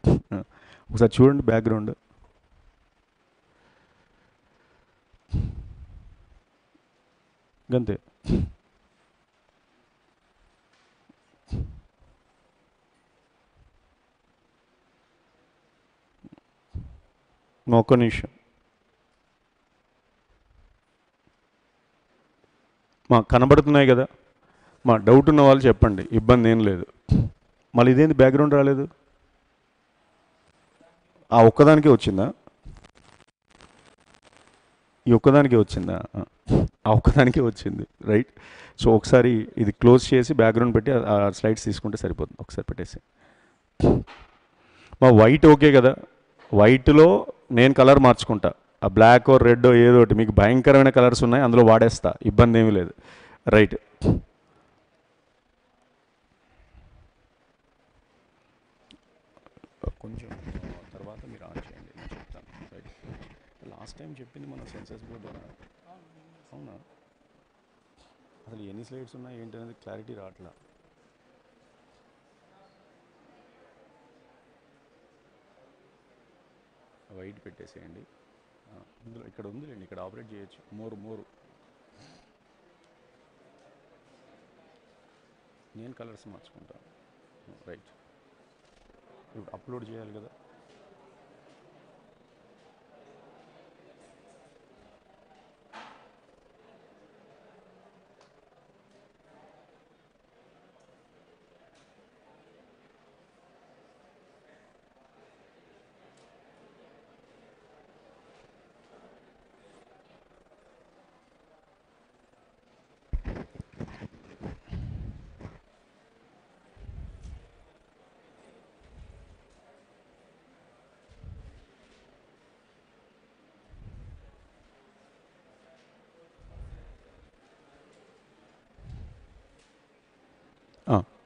ఒకసారి చూడండి బ్యాక్గ్రౌండ్. గంతే. ఒక్క నిమిషం. మా కనబడుతున్నాయి కదా? మా డౌట్ ఉన్న వాళ్ళు చెప్పండి ఇబ్బంది ఏం లేదు. మళ్ళీ ఇదేంటి బ్యాక్గ్రౌండ్ రాలేదు? ఆ ఒక్కదానికే వచ్చిందా? ఈ ఒక్కదానికే వచ్చిందా? ఆ. ఒక్కదానికే వచ్చింది రైట్ సో ఒకసారి ఇది క్లోజ్ చేసి బ్యాక్గ్రౌండ్ పెట్టి ఆ- స్లైడ్స్ తీసుకుంటే సరిపోతుంది. ఒకసారి పెట్టేసి. మా వైట్ ఓకే కదా? వైట్లో నేను కలర్ మార్చుకుంటా. ఆ బ్లాక్ రెడ్ ఏదో ఒకటి. మీకు భయంకరమైన కలర్స్ ఉన్నాయి అందులో వాడేస్తా. ఇబ్బంది ఏమీ లేదు. రైట్ కొంచెం తర్వాత మీరు ఆన్ చేయండి నేను చెప్తాను. రైట్ లాస్ట్ టైం చెప్పింది మన సెన్సెస్ బోర్డు అవునా? అసలు ఎన్ని స్లైడ్స్ ఉన్నాయి ఏంటనేది క్లారిటీ రావట్లా. వైట్ పెట్టేసేయండి. ఇందులో ఇక్కడ ఉందిలేండి ఇక్కడ ఆపరేట్ చేయొచ్చు. మోరు మోరు నేను కలర్స్ మార్చుకుంటాను. రైట్ ఇప్పుడు అప్లోడ్ చేయాలి కదా.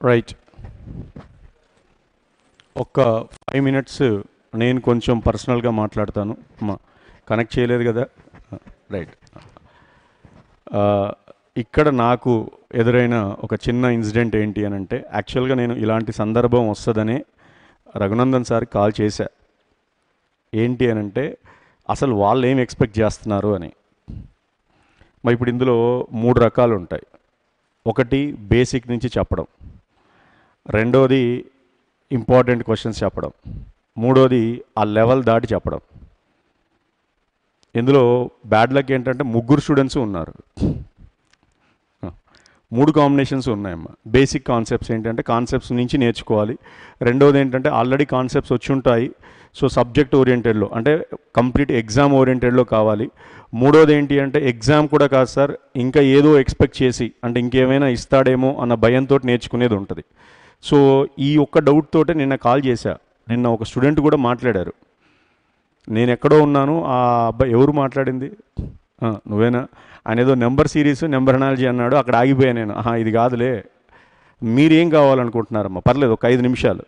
రైట్ ఒక్క ఫైవ్ మినిట్స్ నేను కొంచెం పర్సనల్గా మాట్లాడతాను. కనెక్ట్ చేయలేదు కదా? రైట్ ఇక్కడ నాకు ఎదురైన ఒక చిన్న ఇన్సిడెంట్ ఏంటి అని అంటే యాక్చువల్గా నేను ఇలాంటి సందర్భం వస్తుందని రఘునందన్ సార్ కాల్ చేశా. ఏంటి అని అంటే అసలు వాళ్ళు ఏం ఎక్స్పెక్ట్ చేస్తున్నారు అని. మరి ఇప్పుడు ఇందులో మూడు రకాలు ఉంటాయి ఒకటి బేసిక్ నుంచి చెప్పడం. రెండోది ఇంపార్టెంట్ క్వశ్చన్స్ చెప్పడం. మూడోది ఆ లెవెల్ దాటి చెప్పడం. ఇందులో బ్యాడ్ లక్ ఏంటంటే ముగ్గురు స్టూడెంట్స్ ఉన్నారు. మూడు కాంబినేషన్స్ ఉన్నాయమ్మా. బేసిక్ కాన్సెప్ట్స్ ఏంటంటే కాన్సెప్ట్స్ నుంచి నేర్చుకోవాలి. రెండోది ఏంటంటే ఆల్రెడీ కాన్సెప్ట్స్ వచ్చి ఉంటాయి. సో సబ్జెక్ట్ ఓరియంటెడ్లో అంటే కంప్లీట్ ఎగ్జామ్ ఓరియంటెడ్లో కావాలి. మూడోది ఏంటి అంటే ఎగ్జామ్ కూడా కాదు సార్ ఇంకా ఏదో ఎక్స్పెక్ట్ చేసి అంటే ఇంకేమైనా ఇస్తాడేమో అన్న భయంతో నేర్చుకునేది ఉంటుంది. సో ఈ ఒక్క డౌట్ తోటే నిన్న కాల్ చేశా. నిన్న ఒక స్టూడెంట్ కూడా మాట్లాడారు. నేను ఎక్కడో ఉన్నాను ఆ అబ్బాయి ఎవరు మాట్లాడింది? నువ్వేనా? అనేదో ఏదో నెంబర్ సిరీస్ నెంబర్ అనాలజీ అన్నాడు అక్కడ ఆగిపోయా నేను. ఆహా ఇది కాదులే. మీరేం కావాలనుకుంటున్నారమ్మా? పర్లేదు ఒక ఐదు నిమిషాలు.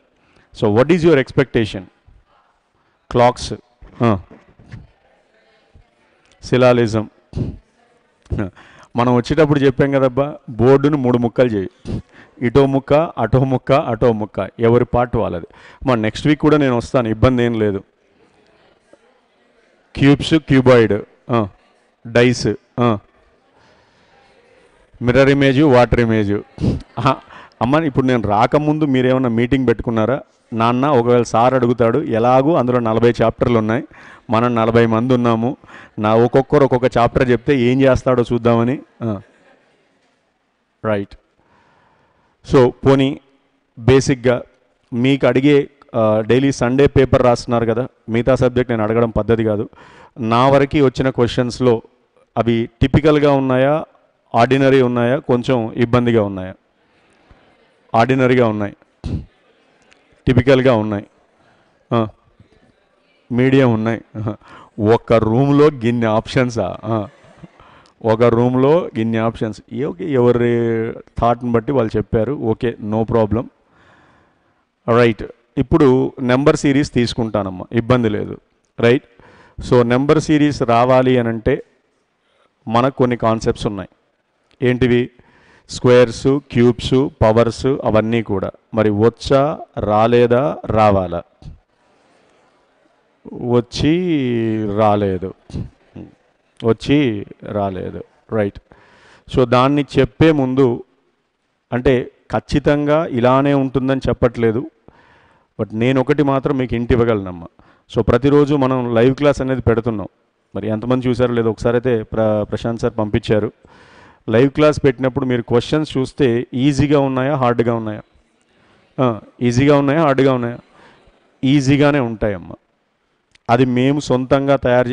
So what is your expectation clocks syllogism మనం వచ్చేటప్పుడు చెప్పాం కదబ్బా బోర్డును మూడు ముక్కలు చేయి. ఇటో ముక్క అటో ముక్క అటో ముక్క ఎవరి పార్ట్ వాళ్ళది. మా నెక్స్ట్ వీక్ కూడా నేను వస్తాను ఇబ్బంది ఏం లేదు. Cubes cuboid dice mirror image water image. అమ్మ ఇప్పుడు నేను రాకముందు మీరేమన్నా మీటింగ్ పెట్టుకున్నారా? నాన్న ఒకవేళ సార్ అడుగుతాడు ఎలాగూ అందులో నలభై చాప్టర్లు ఉన్నాయి. మనం నలభై మంది ఉన్నాము. నా ఒక్కొక్కరు ఒక్కొక్క చాప్టర్ చెప్తే ఏం చేస్తాడో చూద్దామని. రైట్ సో పోనీ బేసిక్గా మీకు అడిగే డైలీ సండే పేపర్ రాస్తున్నారు కదా మిగతా సబ్జెక్ట్ నేను అడగడం పద్ధతి కాదు. నా వరకు వచ్చిన క్వశ్చన్స్లో అవి టిపికల్గా ఉన్నాయా ఆర్డినరీ ఉన్నాయా కొంచెం ఇబ్బందిగా ఉన్నాయా? ఆర్డినరీగా ఉన్నాయి. టిపికల్గా ఉన్నాయి. మీడియం ఉన్నాయి. ఒక్క రూమ్లో గిన్ని ఆప్షన్సా? ఒక రూమ్లో ఇన్ని ఆప్షన్స్. ఓకే ఎవరి థాట్ని బట్టి వాళ్ళు చెప్పారు. Okay no problem right. ఇప్పుడు నెంబర్ సిరీస్ తీసుకుంటానమ్మా. ఇబ్బంది లేదు. రైట్? సో నెంబర్ సిరీస్ రావాలి అని అంటే మనకు కొన్ని కాన్సెప్ట్స్ ఉన్నాయి. ఏంటివి? స్క్వేర్స్ క్యూబ్స్ పవర్స్ అవన్నీ కూడా. మరి వచ్చా రాలేదా రావాలా? వచ్చి రాలేదు. వచ్చి రాలేదు. రైట్ సో దాన్ని చెప్పే ముందు అంటే ఖచ్చితంగా ఇలానే ఉంటుందని చెప్పట్లేదు. బట్ నేను ఒకటి మాత్రం మీకు ఇంటి ఇవ్వగలనమ్మా. సో ప్రతిరోజు మనం లైవ్ క్లాస్ అనేది పెడుతున్నాం. మరి ఎంతమంది చూసారో లేదో ఒకసారి అయితే ప్ర ప్రశాంత్ సార్ పంపించారు. లైవ్ క్లాస్ పెట్టినప్పుడు మీరు క్వశ్చన్స్ చూస్తే ఈజీగా ఉన్నాయా హార్డ్గా ఉన్నాయా? ఈజీగా ఉన్నాయా హార్డ్గా ఉన్నాయా? ఈజీగానే ఉంటాయమ్మా. అది మేము సొంతంగా తయారు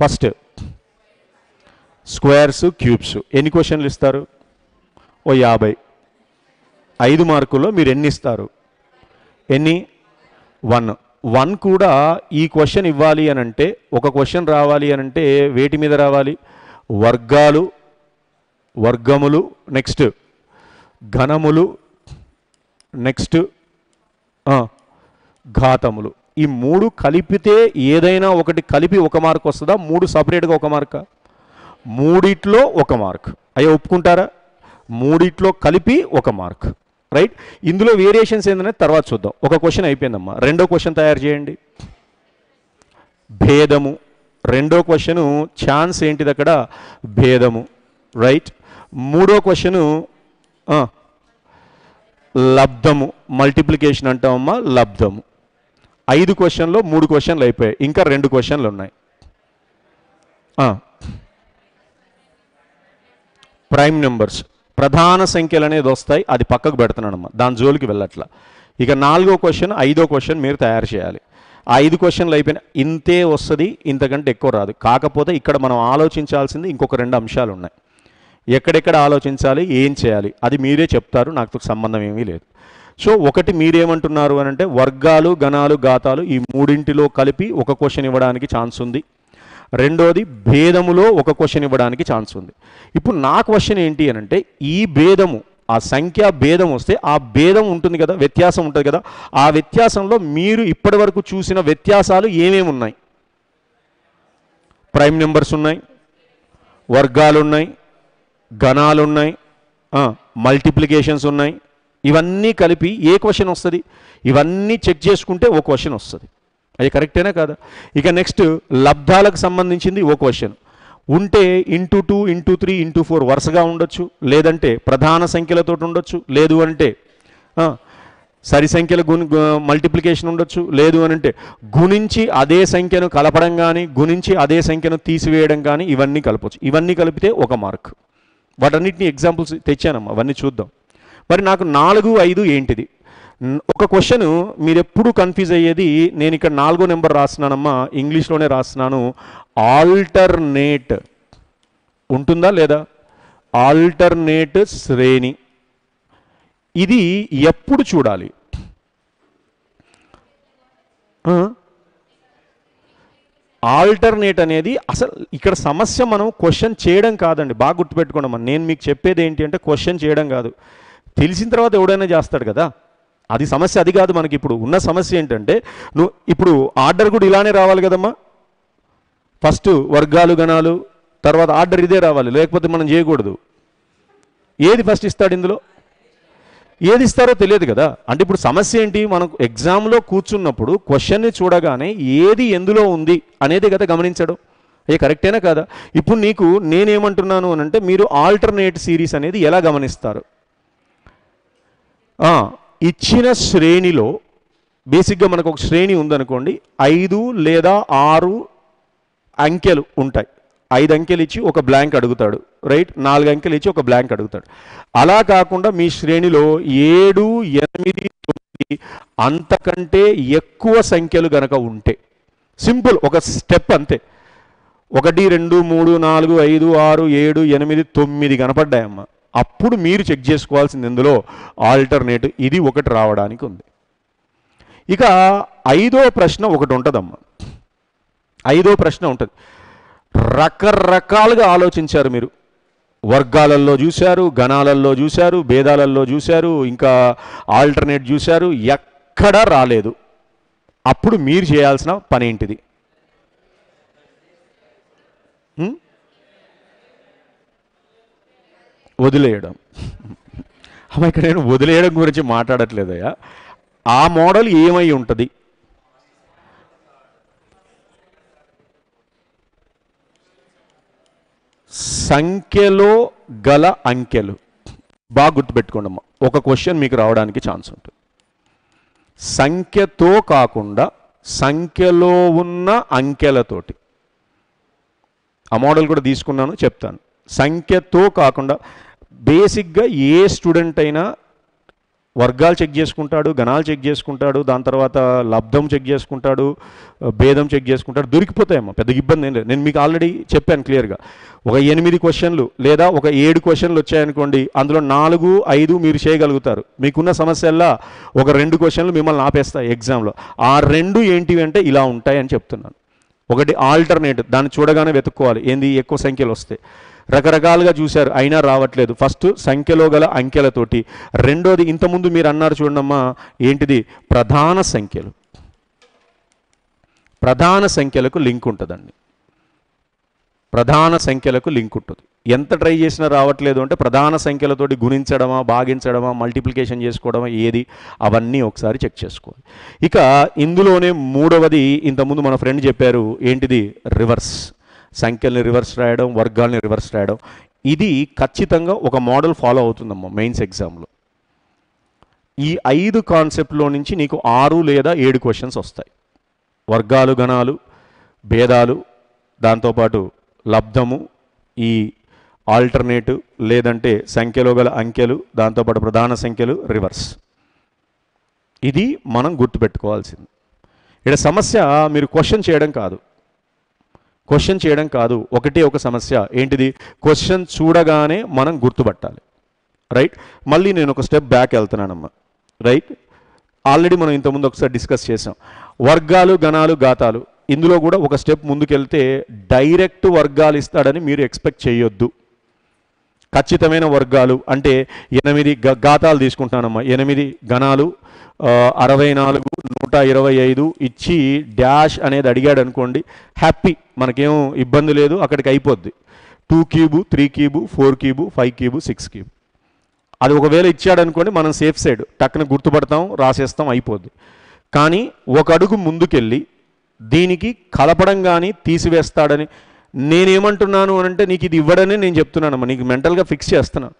ఫస్ట్ స్క్వేర్స్ క్యూబ్స్. ఎన్ని క్వశ్చన్లు ఇస్తారు? ఓ యాభై. ఐదు మార్కుల్లో మీరు ఎన్ని ఇస్తారు? ఎన్ని? వన్. వన్ కూడా ఈ క్వశ్చన్ ఇవ్వాలి అని అంటే ఒక క్వశ్చన్ రావాలి అని అంటే వేటి మీద రావాలి? వర్గాలు వర్గములు నెక్స్ట్. ఘనములు నెక్స్ట్. ఘాతములు. ఈ మూడు కలిపితే ఏదైనా ఒకటి కలిపి ఒక మార్క్ వస్తుందా? మూడు సపరేట్గా ఒక మార్కా? మూడిట్లో ఒక మార్క్. అయ్యా ఒప్పుకుంటారా? మూడిట్లో కలిపి ఒక మార్క్. రైట్? ఇందులో వేరియేషన్స్ ఏంటనేది తర్వాత చూద్దాం. ఒక క్వశ్చన్ అయిపోయిందమ్మా. రెండో క్వశ్చన్ తయారు చేయండి. భేదము. రెండో క్వశ్చను ఛాన్స్ ఏంటిది అక్కడ? భేదము. రైట్? మూడో క్వశ్చను లబ్ధము. మల్టిప్లికేషన్ అంటామమ్మా లబ్ధము. ఐదు క్వశ్చన్లో మూడు క్వశ్చన్లు అయిపోయాయి. ఇంకా రెండు క్వశ్చన్లు ఉన్నాయి. ప్రైమ్ నెంబర్స్ ప్రధాన సంఖ్యలు అనేది వస్తాయి. అది పక్కకు పెడుతున్నానమ్మా. దాని జోలికి వెళ్ళట్లా. ఇక నాలుగో క్వశ్చన్ ఐదో క్వశ్చన్ మీరు తయారు చేయాలి. ఆ ఐదు క్వశ్చన్లు అయిపోయిన ఇంతే వస్తుంది ఇంతకంటే ఎక్కువ రాదు. కాకపోతే ఇక్కడ మనం ఆలోచించాల్సింది ఇంకొక రెండు అంశాలు ఉన్నాయి. ఎక్కడెక్కడ ఆలోచించాలి ఏం చేయాలి అది మీరే చెప్తారు. నాకు సంబంధం ఏమీ లేదు. సో ఒకటి మీరేమంటున్నారు అని అంటే వర్గాలు గణాలు గాతాలు ఈ మూడింటిలో కలిపి ఒక క్వశ్చన్ ఇవ్వడానికి ఛాన్స్ ఉంది. రెండోది భేదములో ఒక క్వశ్చన్ ఇవ్వడానికి ఛాన్స్ ఉంది. ఇప్పుడు నా క్వశ్చన్ ఏంటి అని అంటే ఈ భేదము ఆ సంఖ్య భేదం వస్తే ఆ భేదం ఉంటుంది కదా వ్యత్యాసం ఉంటుంది కదా ఆ వ్యత్యాసంలో మీరు ఇప్పటివరకు చూసిన వ్యత్యాసాలు ఏమేమి ఉన్నాయి? ప్రైమ్ నెంబర్స్ ఉన్నాయి వర్గాలు ఉన్నాయి గణాలు ఉన్నాయి మల్టిప్లికేషన్స్ ఉన్నాయి ఇవన్నీ కలిపి ఏ క్వశ్చన్ వస్తుంది? ఇవన్నీ చెక్ చేసుకుంటే ఓ క్వశ్చన్ వస్తుంది. అది కరెక్టేనా కాదా? ఇక నెక్స్ట్ లబ్ధాలకు సంబంధించింది ఓ క్వశ్చన్. ఉంటే into two into three into four వరుసగా ఉండొచ్చు. లేదంటే ప్రధాన సంఖ్యలతో ఉండొచ్చు. లేదు అంటే సరి సంఖ్యల గుణి మల్టిప్లికేషన్ ఉండొచ్చు. లేదు అని అంటే గుణించి అదే సంఖ్యను కలపడం కానీ గుణించి అదే సంఖ్యను తీసివేయడం కానీ ఇవన్నీ కలపచ్చు. ఇవన్నీ కలిపితే ఒక మార్క్. వాటన్నిటిని ఎగ్జాంపుల్స్ తెచ్చానమ్మా. అవన్నీ చూద్దాం. మరి నాకు నాలుగు ఐదు ఏంటిది? ఒక క్వశ్చన్ మీరు ఎప్పుడు కన్ఫ్యూజ్ అయ్యేది నేను ఇక్కడ నాలుగో నెంబర్ రాస్తున్నానమ్మా ఇంగ్లీష్లోనే రాస్తున్నాను. ఆల్టర్నేట్ ఉంటుందా లేదా? ఆల్టర్నేట్ శ్రేణి. ఇది ఎప్పుడు చూడాలి? ఆల్టర్నేట్ అనేది అసలు ఇక్కడ సమస్య మనం క్వశ్చన్ చేయడం కాదండి. బాగా గుర్తుపెట్టుకోండి నేను మీకు చెప్పేది ఏంటి అంటే క్వశ్చన్ చేయడం కాదు. తెలిసిన తర్వాత ఎవడైనా చేస్తాడు కదా? అది సమస్య అది కాదు మనకి ఇప్పుడు. ఉన్న సమస్య ఏంటంటే నువ్వు ఇప్పుడు ఆర్డర్ కూడా ఇలానే రావాలి కదమ్మా? ఫస్ట్ వర్గాలు గణాలు తర్వాత ఆర్డర్ ఇదే రావాలి. లేకపోతే మనం చేయకూడదు. ఏది ఫస్ట్ ఇస్తాడు ఇందులో? ఏది ఇస్తారో తెలియదు కదా. అంటే ఇప్పుడు సమస్య ఏంటి? మనకు ఎగ్జామ్లో కూర్చున్నప్పుడు క్వశ్చన్ని చూడగానే ఏది ఎందులో ఉంది అనేది కదా గమనించడం. ఏ కరెక్టేనా కదా? ఇప్పుడు నీకు నేనేమంటున్నాను అని అంటే మీరు ఆల్టర్నేట్ సిరీస్ అనేది ఎలా గమనిస్తారు? ఇచ్చిన శ్రేణిలో బేసిక్గా మనకు ఒక శ్రేణి ఉందనుకోండి ఐదు లేదా ఆరు అంకెలు ఉంటాయి. ఐదు అంకెలు ఇచ్చి ఒక బ్లాంక్ అడుగుతాడు రైట్ నాలుగు అంకెలు ఇచ్చి ఒక బ్లాంక్ అడుగుతాడు. అలా కాకుండా మీ శ్రేణిలో ఏడు ఎనిమిది తొమ్మిది అంతకంటే ఎక్కువ సంఖ్యలు గనక ఉంటే సింపుల్ ఒక స్టెప్ అంతే. ఒకటి రెండు మూడు నాలుగు ఐదు ఆరు ఏడు ఎనిమిది తొమ్మిది కనపడ్డాయమ్మా. అప్పుడు మీరు చెక్ చేసుకోవాల్సింది ఇందులో ఆల్టర్నేట్ ఇది ఒకటి రావడానికి ఉంది. ఇక ఐదో ప్రశ్న ఒకటి ఉంటుందమ్మా. ఐదో ప్రశ్న ఉంటుంది. రకరకాలుగా ఆలోచించారు మీరు. వర్గాలల్లో చూశారు గణాలల్లో చూశారు భేదాలల్లో చూశారు ఇంకా ఆల్టర్నేట్ చూశారు ఎక్కడా రాలేదు. అప్పుడు మీరు చేయాల్సిన పని ఏంటిది హ్మ్? వదిలేయడం. అమ్మ ఇక్కడ నేను వదిలేయడం గురించి మాట్లాడట్లేదయ్యా. ఆ మోడల్ ఏమై ఉంటుంది? సంఖ్యలో గల అంకెలు. బాగా గుర్తుపెట్టుకోండమ్మా ఒక క్వశ్చన్ మీకు రావడానికి ఛాన్స్ ఉంటుంది. సంఖ్యతో కాకుండా సంఖ్యలో ఉన్న అంకెలతోటి. ఆ మోడల్ కూడా తీసుకున్నాను చెప్తాను. సంఖ్యతో కాకుండా బేసిక్గా ఏ స్టూడెంట్ అయినా వర్గాలు చెక్ చేసుకుంటాడు గణాలు చెక్ చేసుకుంటాడు దాని తర్వాత లబ్ధం చెక్ చేసుకుంటాడు భేదం చెక్ చేసుకుంటాడు దొరికిపోతాయేమో పెద్ద ఇబ్బంది ఏం లేదు. నేను మీకు ఆల్రెడీ చెప్పాను క్లియర్గా. ఒక ఎనిమిది క్వశ్చన్లు లేదా ఒక ఏడు క్వశ్చన్లు వచ్చాయనుకోండి అందులో నాలుగు ఐదు మీరు చేయగలుగుతారు. మీకున్న సమస్యల్లా ఒక రెండు క్వశ్చన్లు మిమ్మల్ని ఆపేస్తాయి ఎగ్జామ్లో. ఆ రెండు ఏంటివి అంటే ఇలా ఉంటాయని చెప్తున్నాను. ఒకటి ఆల్టర్నేట్ దాన్ని చూడగానే వెతుక్కోవాలి. ఏంది? ఎక్కువ సంఖ్యలు వస్తాయి రకరకాలుగా చూశారు. అయినా రావట్లేదు. ఫస్ట్ సంఖ్యలో గల అంకెలతోటి. రెండోది ఇంతకుముందు మీరు అన్నారు చూడమ్మా ఏంటిది? ప్రధాన సంఖ్యలు. ప్రధాన సంఖ్యలకు లింక్ ఉంటుందండి. ప్రధాన సంఖ్యలకు లింక్ ఉంటుంది. ఎంత ట్రై చేసినా రావట్లేదు అంటే ప్రధాన సంఖ్యలతోటి గుణించడమా భాగించడమా మల్టిప్లికేషన్ చేసుకోవడమా ఏది? అవన్నీ ఒకసారి చెక్ చేసుకోవాలి. ఇక ఇందులోనే మూడవది ఇంతకుముందు మన ఫ్రెండ్ చెప్పారు ఏంటిది? రివర్స్. సంఖ్యల్ని రివర్స్ రాయడం వర్గాల్ని రివర్స్ రాయడం ఇది ఖచ్చితంగా ఒక మోడల్ ఫాలో అవుతుందమ్మా మెయిన్స్ ఎగ్జామ్లో. ఈ ఐదు కాన్సెప్ట్లో నుంచి నీకు ఆరు లేదా ఏడు క్వశ్చన్స్ వస్తాయి. వర్గాలు గణాలు భేదాలు దాంతోపాటు లబ్ధము ఈ ఆల్టర్నేటివ్ లేదంటే సంఖ్యలో గల అంకెలు దాంతోపాటు ప్రధాన సంఖ్యలు రివర్స్. ఇది మనం గుర్తుపెట్టుకోవాల్సింది. ఇక్కడ సమస్య మీరు క్వశ్చన్ చేయడం కాదు. క్వశ్చన్ చేయడం కాదు. ఒకటే ఒక సమస్య. ఏంటిది? క్వశ్చన్ చూడగానే మనం గుర్తుపట్టాలి. రైట్ మళ్ళీ నేను ఒక స్టెప్ బ్యాక్ వెళ్తున్నానమ్మా. రైట్ ఆల్రెడీ మనం ఇంతకుముందు ఒకసారి డిస్కస్ చేసాం. వర్గాలు గణాలు గాతాలు ఇందులో కూడా ఒక స్టెప్ ముందుకెళ్తే డైరెక్ట్ వర్గాలు ఇస్తాడని మీరు ఎక్స్పెక్ట్ చేయొద్దు. ఖచ్చితమైన వర్గాలు అంటే ఎనిమిది గాతాలు తీసుకుంటానమ్మా ఎనిమిది గణాలు అరవై నాలుగు నూట ఇరవై ఐదు ఇచ్చి డాష్ అనేది అడిగాడు అనుకోండి హ్యాపీ మనకేం ఇబ్బంది లేదు అక్కడికి అయిపోద్ది. Two cube three cube four cube five cube six cube. అది ఒకవేళ ఇచ్చాడు అనుకోండి మనం సేఫ్ సైడ్ టక్కున గుర్తుపడతాం రాసేస్తాం అయిపోద్ది. కానీ ఒక అడుగు ముందుకెళ్ళి దీనికి కలపడం కానీ తీసివేస్తాడని నేనేమంటున్నాను అని అంటే నీకు ఇది ఇవ్వడని నేను చెప్తున్నానమ్మా నీకు మెంటల్గా ఫిక్స్ చేస్తున్నాను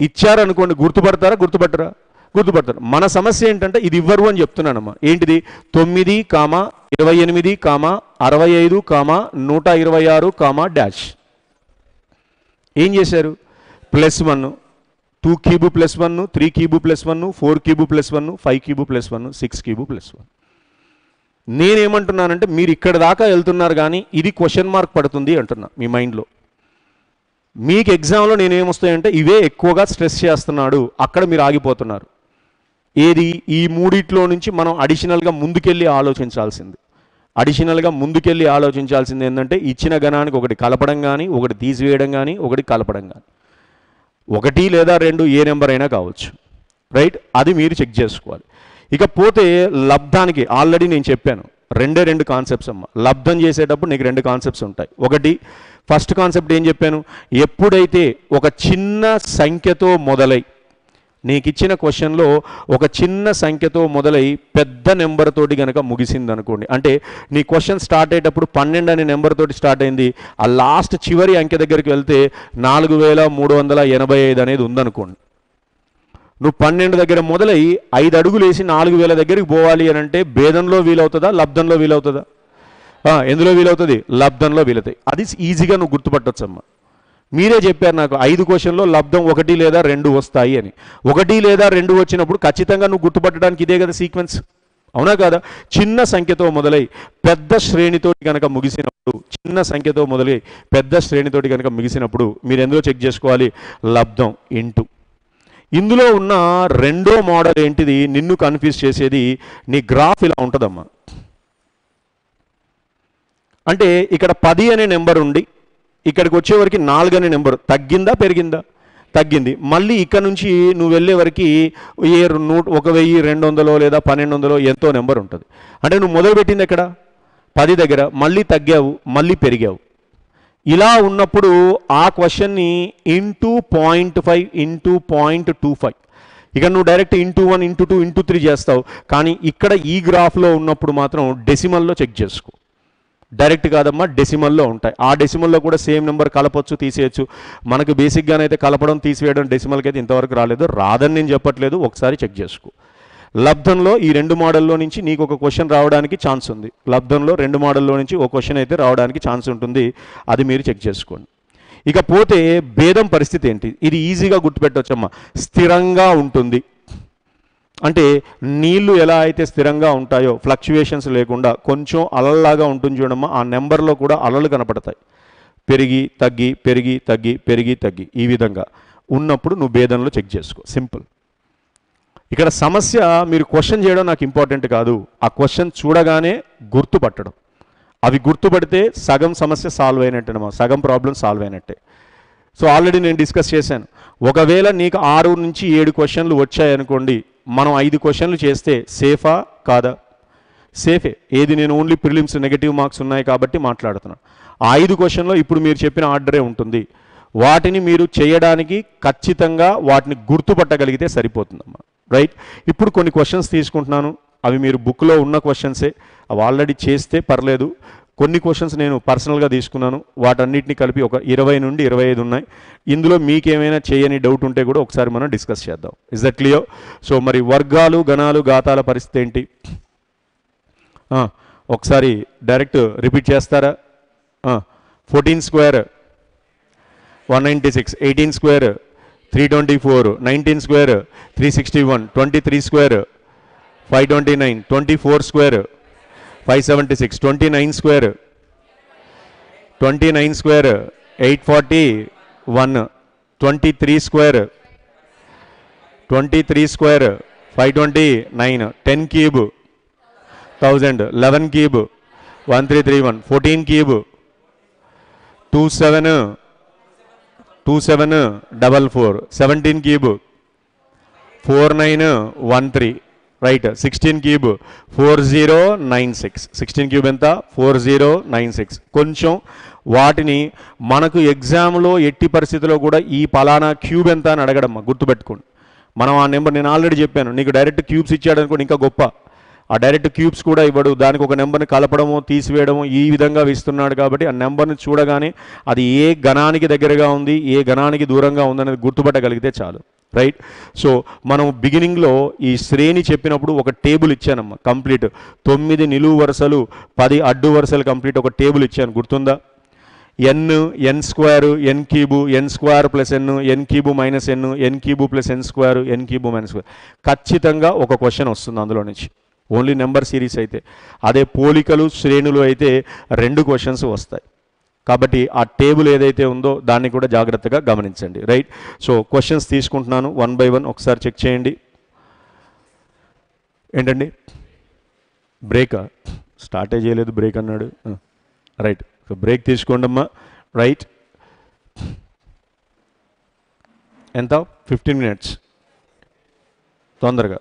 ఇచ్చారనుకోండి గుర్తుపడతారా గుర్తుపట్టరా? గుర్తుపడతారు మన సమస్య ఏంటంటే ఇది ఇవ్వరు అని చెప్తున్నానమ్మా. ఏంటిది? తొమ్మిది కామా ఇరవై ఎనిమిది కామ అరవై ఐదు కామా నూట ఇరవై ఆరు కామ డాష్. ఏం చేశారు? Plus one two cube plus one three cube plus one four cube plus one five cube plus one six cube plus one. నేనేమంటున్నానంటే మీరు ఇక్కడ దాకా వెళ్తున్నారు కానీ ఇది క్వశ్చన్ మార్క్ పడుతుంది అంటున్నా మీ మైండ్లో. మీకు ఎగ్జామ్లో నేనేమొస్తాయంటే ఇవే ఎక్కువగా స్ట్రెస్ చేస్తున్నాడు అక్కడ మీరు ఆగిపోతున్నారు. ఏది ఈ మూడిట్లో నుంచి మనం అడిషనల్గా ముందుకెళ్ళి ఆలోచించాల్సింది. అడిషనల్గా ముందుకెళ్ళి ఆలోచించాల్సింది ఏంటంటే ఇచ్చిన గణానికి ఒకటి కలపడం కానీ ఒకటి తీసివేయడం కానీ ఒకటి కలపడం కానీ ఒకటి లేదా రెండు ఏ నెంబర్ అయినా కావచ్చు. రైట్ అది మీరు చెక్ చేసుకోవాలి. ఇకపోతే లబ్ధానికి ఆల్రెడీ నేను చెప్పాను. రెండే రెండు కాన్సెప్ట్స్ అమ్మ. లబ్ధం చేసేటప్పుడు నీకు రెండు కాన్సెప్ట్స్ ఉంటాయి. ఒకటి ఫస్ట్ కాన్సెప్ట్ ఏం చెప్పాను? ఎప్పుడైతే ఒక చిన్న సంఖ్యతో మొదలై నీకు ఇచ్చిన క్వశ్చన్లో ఒక చిన్న సంఖ్యతో మొదలై పెద్ద నెంబర్తోటి కనుక ముగిసింది అనుకోండి అంటే నీ క్వశ్చన్ స్టార్ట్ అయ్యేటప్పుడు పన్నెండు అనే నెంబర్తోటి స్టార్ట్ అయింది. ఆ లాస్ట్ చివరి అంకె దగ్గరికి వెళ్తే నాలుగు వేల మూడు వందల ఎనభై ఐదు అనేది ఉందనుకోండి. నువ్వు పన్నెండు దగ్గర మొదలై ఐదు అడుగులు వేసి నాలుగు వేల దగ్గరికి పోవాలి అని అంటే భేదంలో వీలవుతుందా? లబ్ధంలో వీలవుతుందా? ఎందులో వీలవుతుంది? లబ్ధంలో వీలవుతాయి. అది ఈజీగా నువ్వు గుర్తుపట్టొచ్చమ్మా. మీరే చెప్పారు నాకు ఐదు క్వశ్చన్లో లబ్ధం ఒకటి లేదా రెండు వస్తాయి అని. ఒకటి లేదా రెండు వచ్చినప్పుడు ఖచ్చితంగా నువ్వు గుర్తుపట్టడానికి ఇదే కదా సీక్వెన్స్? అవునా కాదా? చిన్న సంఖ్యతో మొదలై పెద్ద శ్రేణితోటి కనుక ముగిసినప్పుడు చిన్న సంఖ్యతో మొదలై పెద్ద శ్రేణితోటి కనుక ముగిసినప్పుడు మీరు ఎందులో చెక్ చేసుకోవాలి? లబ్ధం ఇంటూ. ఇందులో ఉన్న రెండో మోడల్ ఏంటిది? నిన్ను కన్ఫ్యూజ్ చేసేది నీ గ్రాఫ్ ఇలా ఉంటుందమ్మా. అంటే ఇక్కడ పది అనే నెంబర్ ఉండి ఇక్కడికి వచ్చేవరకు నాలుగు అనే నెంబర్. తగ్గిందా పెరిగిందా? తగ్గింది. మళ్ళీ ఇక్కడ నుంచి నువ్వు వెళ్ళే వరకు ఏ నూట ఒక వెయ్యి రెండు వందలో లేదా పన్నెండు వందలో ఎంతో నెంబర్ ఉంటుంది. అంటే నువ్వు మొదలుపెట్టింది ఎక్కడ? పది దగ్గర. మళ్ళీ తగ్గావు మళ్ళీ పెరిగావు. ఇలా ఉన్నప్పుడు ఆ క్వశ్చన్ని into point five into point two five. ఇక నువ్వు direct into one into two into three చేస్తావు. కానీ ఇక్కడ ఈ గ్రాఫ్లో ఉన్నప్పుడు మాత్రం డెసిమల్లో చెక్ చేసుకో. డైరెక్ట్ కాదమ్మా డెసిమల్లో ఉంటాయి. ఆ డెసిమల్లో కూడా సేమ్ నెంబర్ కలపొచ్చు తీసేయచ్చు. మనకు బేసిక్గానైతే కలపడం తీసివేయడం డెసిమల్కి అయితే ఇంతవరకు రాలేదు. రాదని నేను చెప్పట్లేదు. ఒకసారి చెక్ చేసుకో. లబ్ధంలో ఈ రెండు మోడల్లో నుంచి నీకు ఒక క్వశ్చన్ రావడానికి ఛాన్స్ ఉంది. లబ్ధంలో రెండు మోడల్లో నుంచి ఒక క్వశ్చన్ అయితే రావడానికి ఛాన్స్ ఉంటుంది. అది మీరు చెక్ చేసుకోండి. ఇక పోతే భేదం పరిస్థితి ఏంటి? ఇది ఈజీగా గుర్తుపెట్టవచ్చమ్మా స్థిరంగా ఉంటుంది. అంటే నీళ్ళు ఎలా అయితే స్థిరంగా ఉంటాయో ఫ్లక్చువేషన్స్ లేకుండా కొంచెం అలల్లాగా ఉంటుంది చూడమ్మా ఆ నెంబర్లో కూడా అలలు కనపడతాయి. పెరిగి తగ్గి పెరిగి తగ్గి పెరిగి తగ్గి ఈ విధంగా. ఉన్నప్పుడు నువ్వు భేదంలో చెక్ చేసుకో. సింపుల్. ఇక్కడ సమస్య మీరు క్వశ్చన్ చేయడం నాకు ఇంపార్టెంట్ కాదు. ఆ క్వశ్చన్ చూడగానే గుర్తుపట్టడం. అవి గుర్తుపడితే సగం సమస్య సాల్వ్ అయినట్టేనమ్మా సగం ప్రాబ్లం సాల్వ్ అయినట్టే. సో ఆల్రెడీ నేను డిస్కస్ చేశాను. ఒకవేళ నీకు ఆరు నుంచి ఏడు క్వశ్చన్లు వచ్చాయనుకోండి మనం ఐదు క్వశ్చన్లు చేస్తే సేఫా కాదా? సేఫే ఏది నేను ఓన్లీ ప్రిలిమ్స్ నెగిటివ్ మార్క్స్ ఉన్నాయి కాబట్టి మాట్లాడుతున్నాను. ఆ ఐదు క్వశ్చన్లో ఇప్పుడు మీరు చెప్పిన ఆర్డరే ఉంటుంది. వాటిని మీరు చేయడానికి ఖచ్చితంగా వాటిని గుర్తుపట్టగలిగితే సరిపోతుందమ్మా. రైట్ ఇప్పుడు కొన్ని క్వశ్చన్స్ తీసుకుంటున్నాను. అవి మీరు బుక్లో ఉన్న క్వశ్చన్సే అవి ఆల్రెడీ చేస్తే పర్లేదు. కొన్ని క్వశ్చన్స్ నేను పర్సనల్గా తీసుకున్నాను. వాటన్నిటిని కలిపి ఒక ఇరవై నుండి ఇరవై ఐదు ఉన్నాయి. ఇందులో మీకేమైనా చేయని డౌట్ ఉంటే కూడా ఒకసారి మనం డిస్కస్ చేద్దాం. ఇస్ దట్ క్లియర్ సో మరి వర్గాలు గణాలు గాతాల పరిస్థితి ఏంటి? ఒకసారి డైరెక్ట్ రిపీట్ చేస్తారా? Fourteen square one ninety six eighteen square three twenty four nineteen square three sixty one twenty three square five twenty nine twenty four square five seventy six twenty nine square twenty nine square eight forty one twenty three square twenty three square five twenty nine ten cube thousand eleven cube one three three one fourteen cube two seven two seven double four seventeen cube four nine one three right sixteen cube four zero nine six sixteen cube ఎంత? ఫోర్ జీరో నైన్ సిక్స్ కొంచెం వాటిని మనకు ఎగ్జామ్లో ఎట్టి పరిస్థితిలో కూడా ఈ పలానా క్యూబ్ ఎంత అని అడగడమ్మా. గుర్తుపెట్టుకోండి. మనం ఆ నెంబర్ నేను ఆల్రెడీ చెప్పాను. నీకు డైరెక్ట్ క్యూబ్స్ ఇచ్చాడు అనుకోండి ఇంకా గొప్ప. ఆ డైరెక్ట్ క్యూబ్స్ కూడా ఇవ్వడు. దానికి ఒక నెంబర్ని కలపడము తీసివేయడము ఈ విధంగా ఇస్తున్నాడు కాబట్టి ఆ నెంబర్ని చూడగానే అది ఏ గణానికి దగ్గరగా ఉంది ఏ గణానికి దూరంగా ఉందనేది గుర్తుపట్టగలిగితే చాలు. రైట్ సో మనం బిగినింగ్లో ఈ శ్రేణి చెప్పినప్పుడు ఒక టేబుల్ ఇచ్చానమ్మ కంప్లీట్. తొమ్మిది నిలువు వరుసలు పది అడ్డు వరుసలు కంప్లీట్ ఒక టేబుల్ ఇచ్చాను. గుర్తుందా? N n square n cube n square plus n n cube minus n n cube plus n square n cube minus square ఖచ్చితంగా ఒక క్వశ్చన్ వస్తుంది అందులో నుంచి. ఓన్లీ నెంబర్ సిరీస్ అయితే. అదే పోలికలు శ్రేణులు అయితే రెండు క్వశ్చన్స్ వస్తాయి. కాబట్టి ఆ టేబుల్ ఏదైతే ఉందో దాన్ని కూడా జాగ్రత్తగా గమనించండి. రైట్? సో క్వశ్చన్స్ తీసుకుంటున్నాను. వన్ బై వన్ ఒకసారి చెక్ చేయండి. ఏంటండి? బ్రేకా? స్టార్టే చేయలేదు బ్రేక్ అన్నాడు. రైట్. బ్రేక్ తీసుకోండి అమ్మా. రైట్? ఎంత? Fifteen minutes. తొందరగా.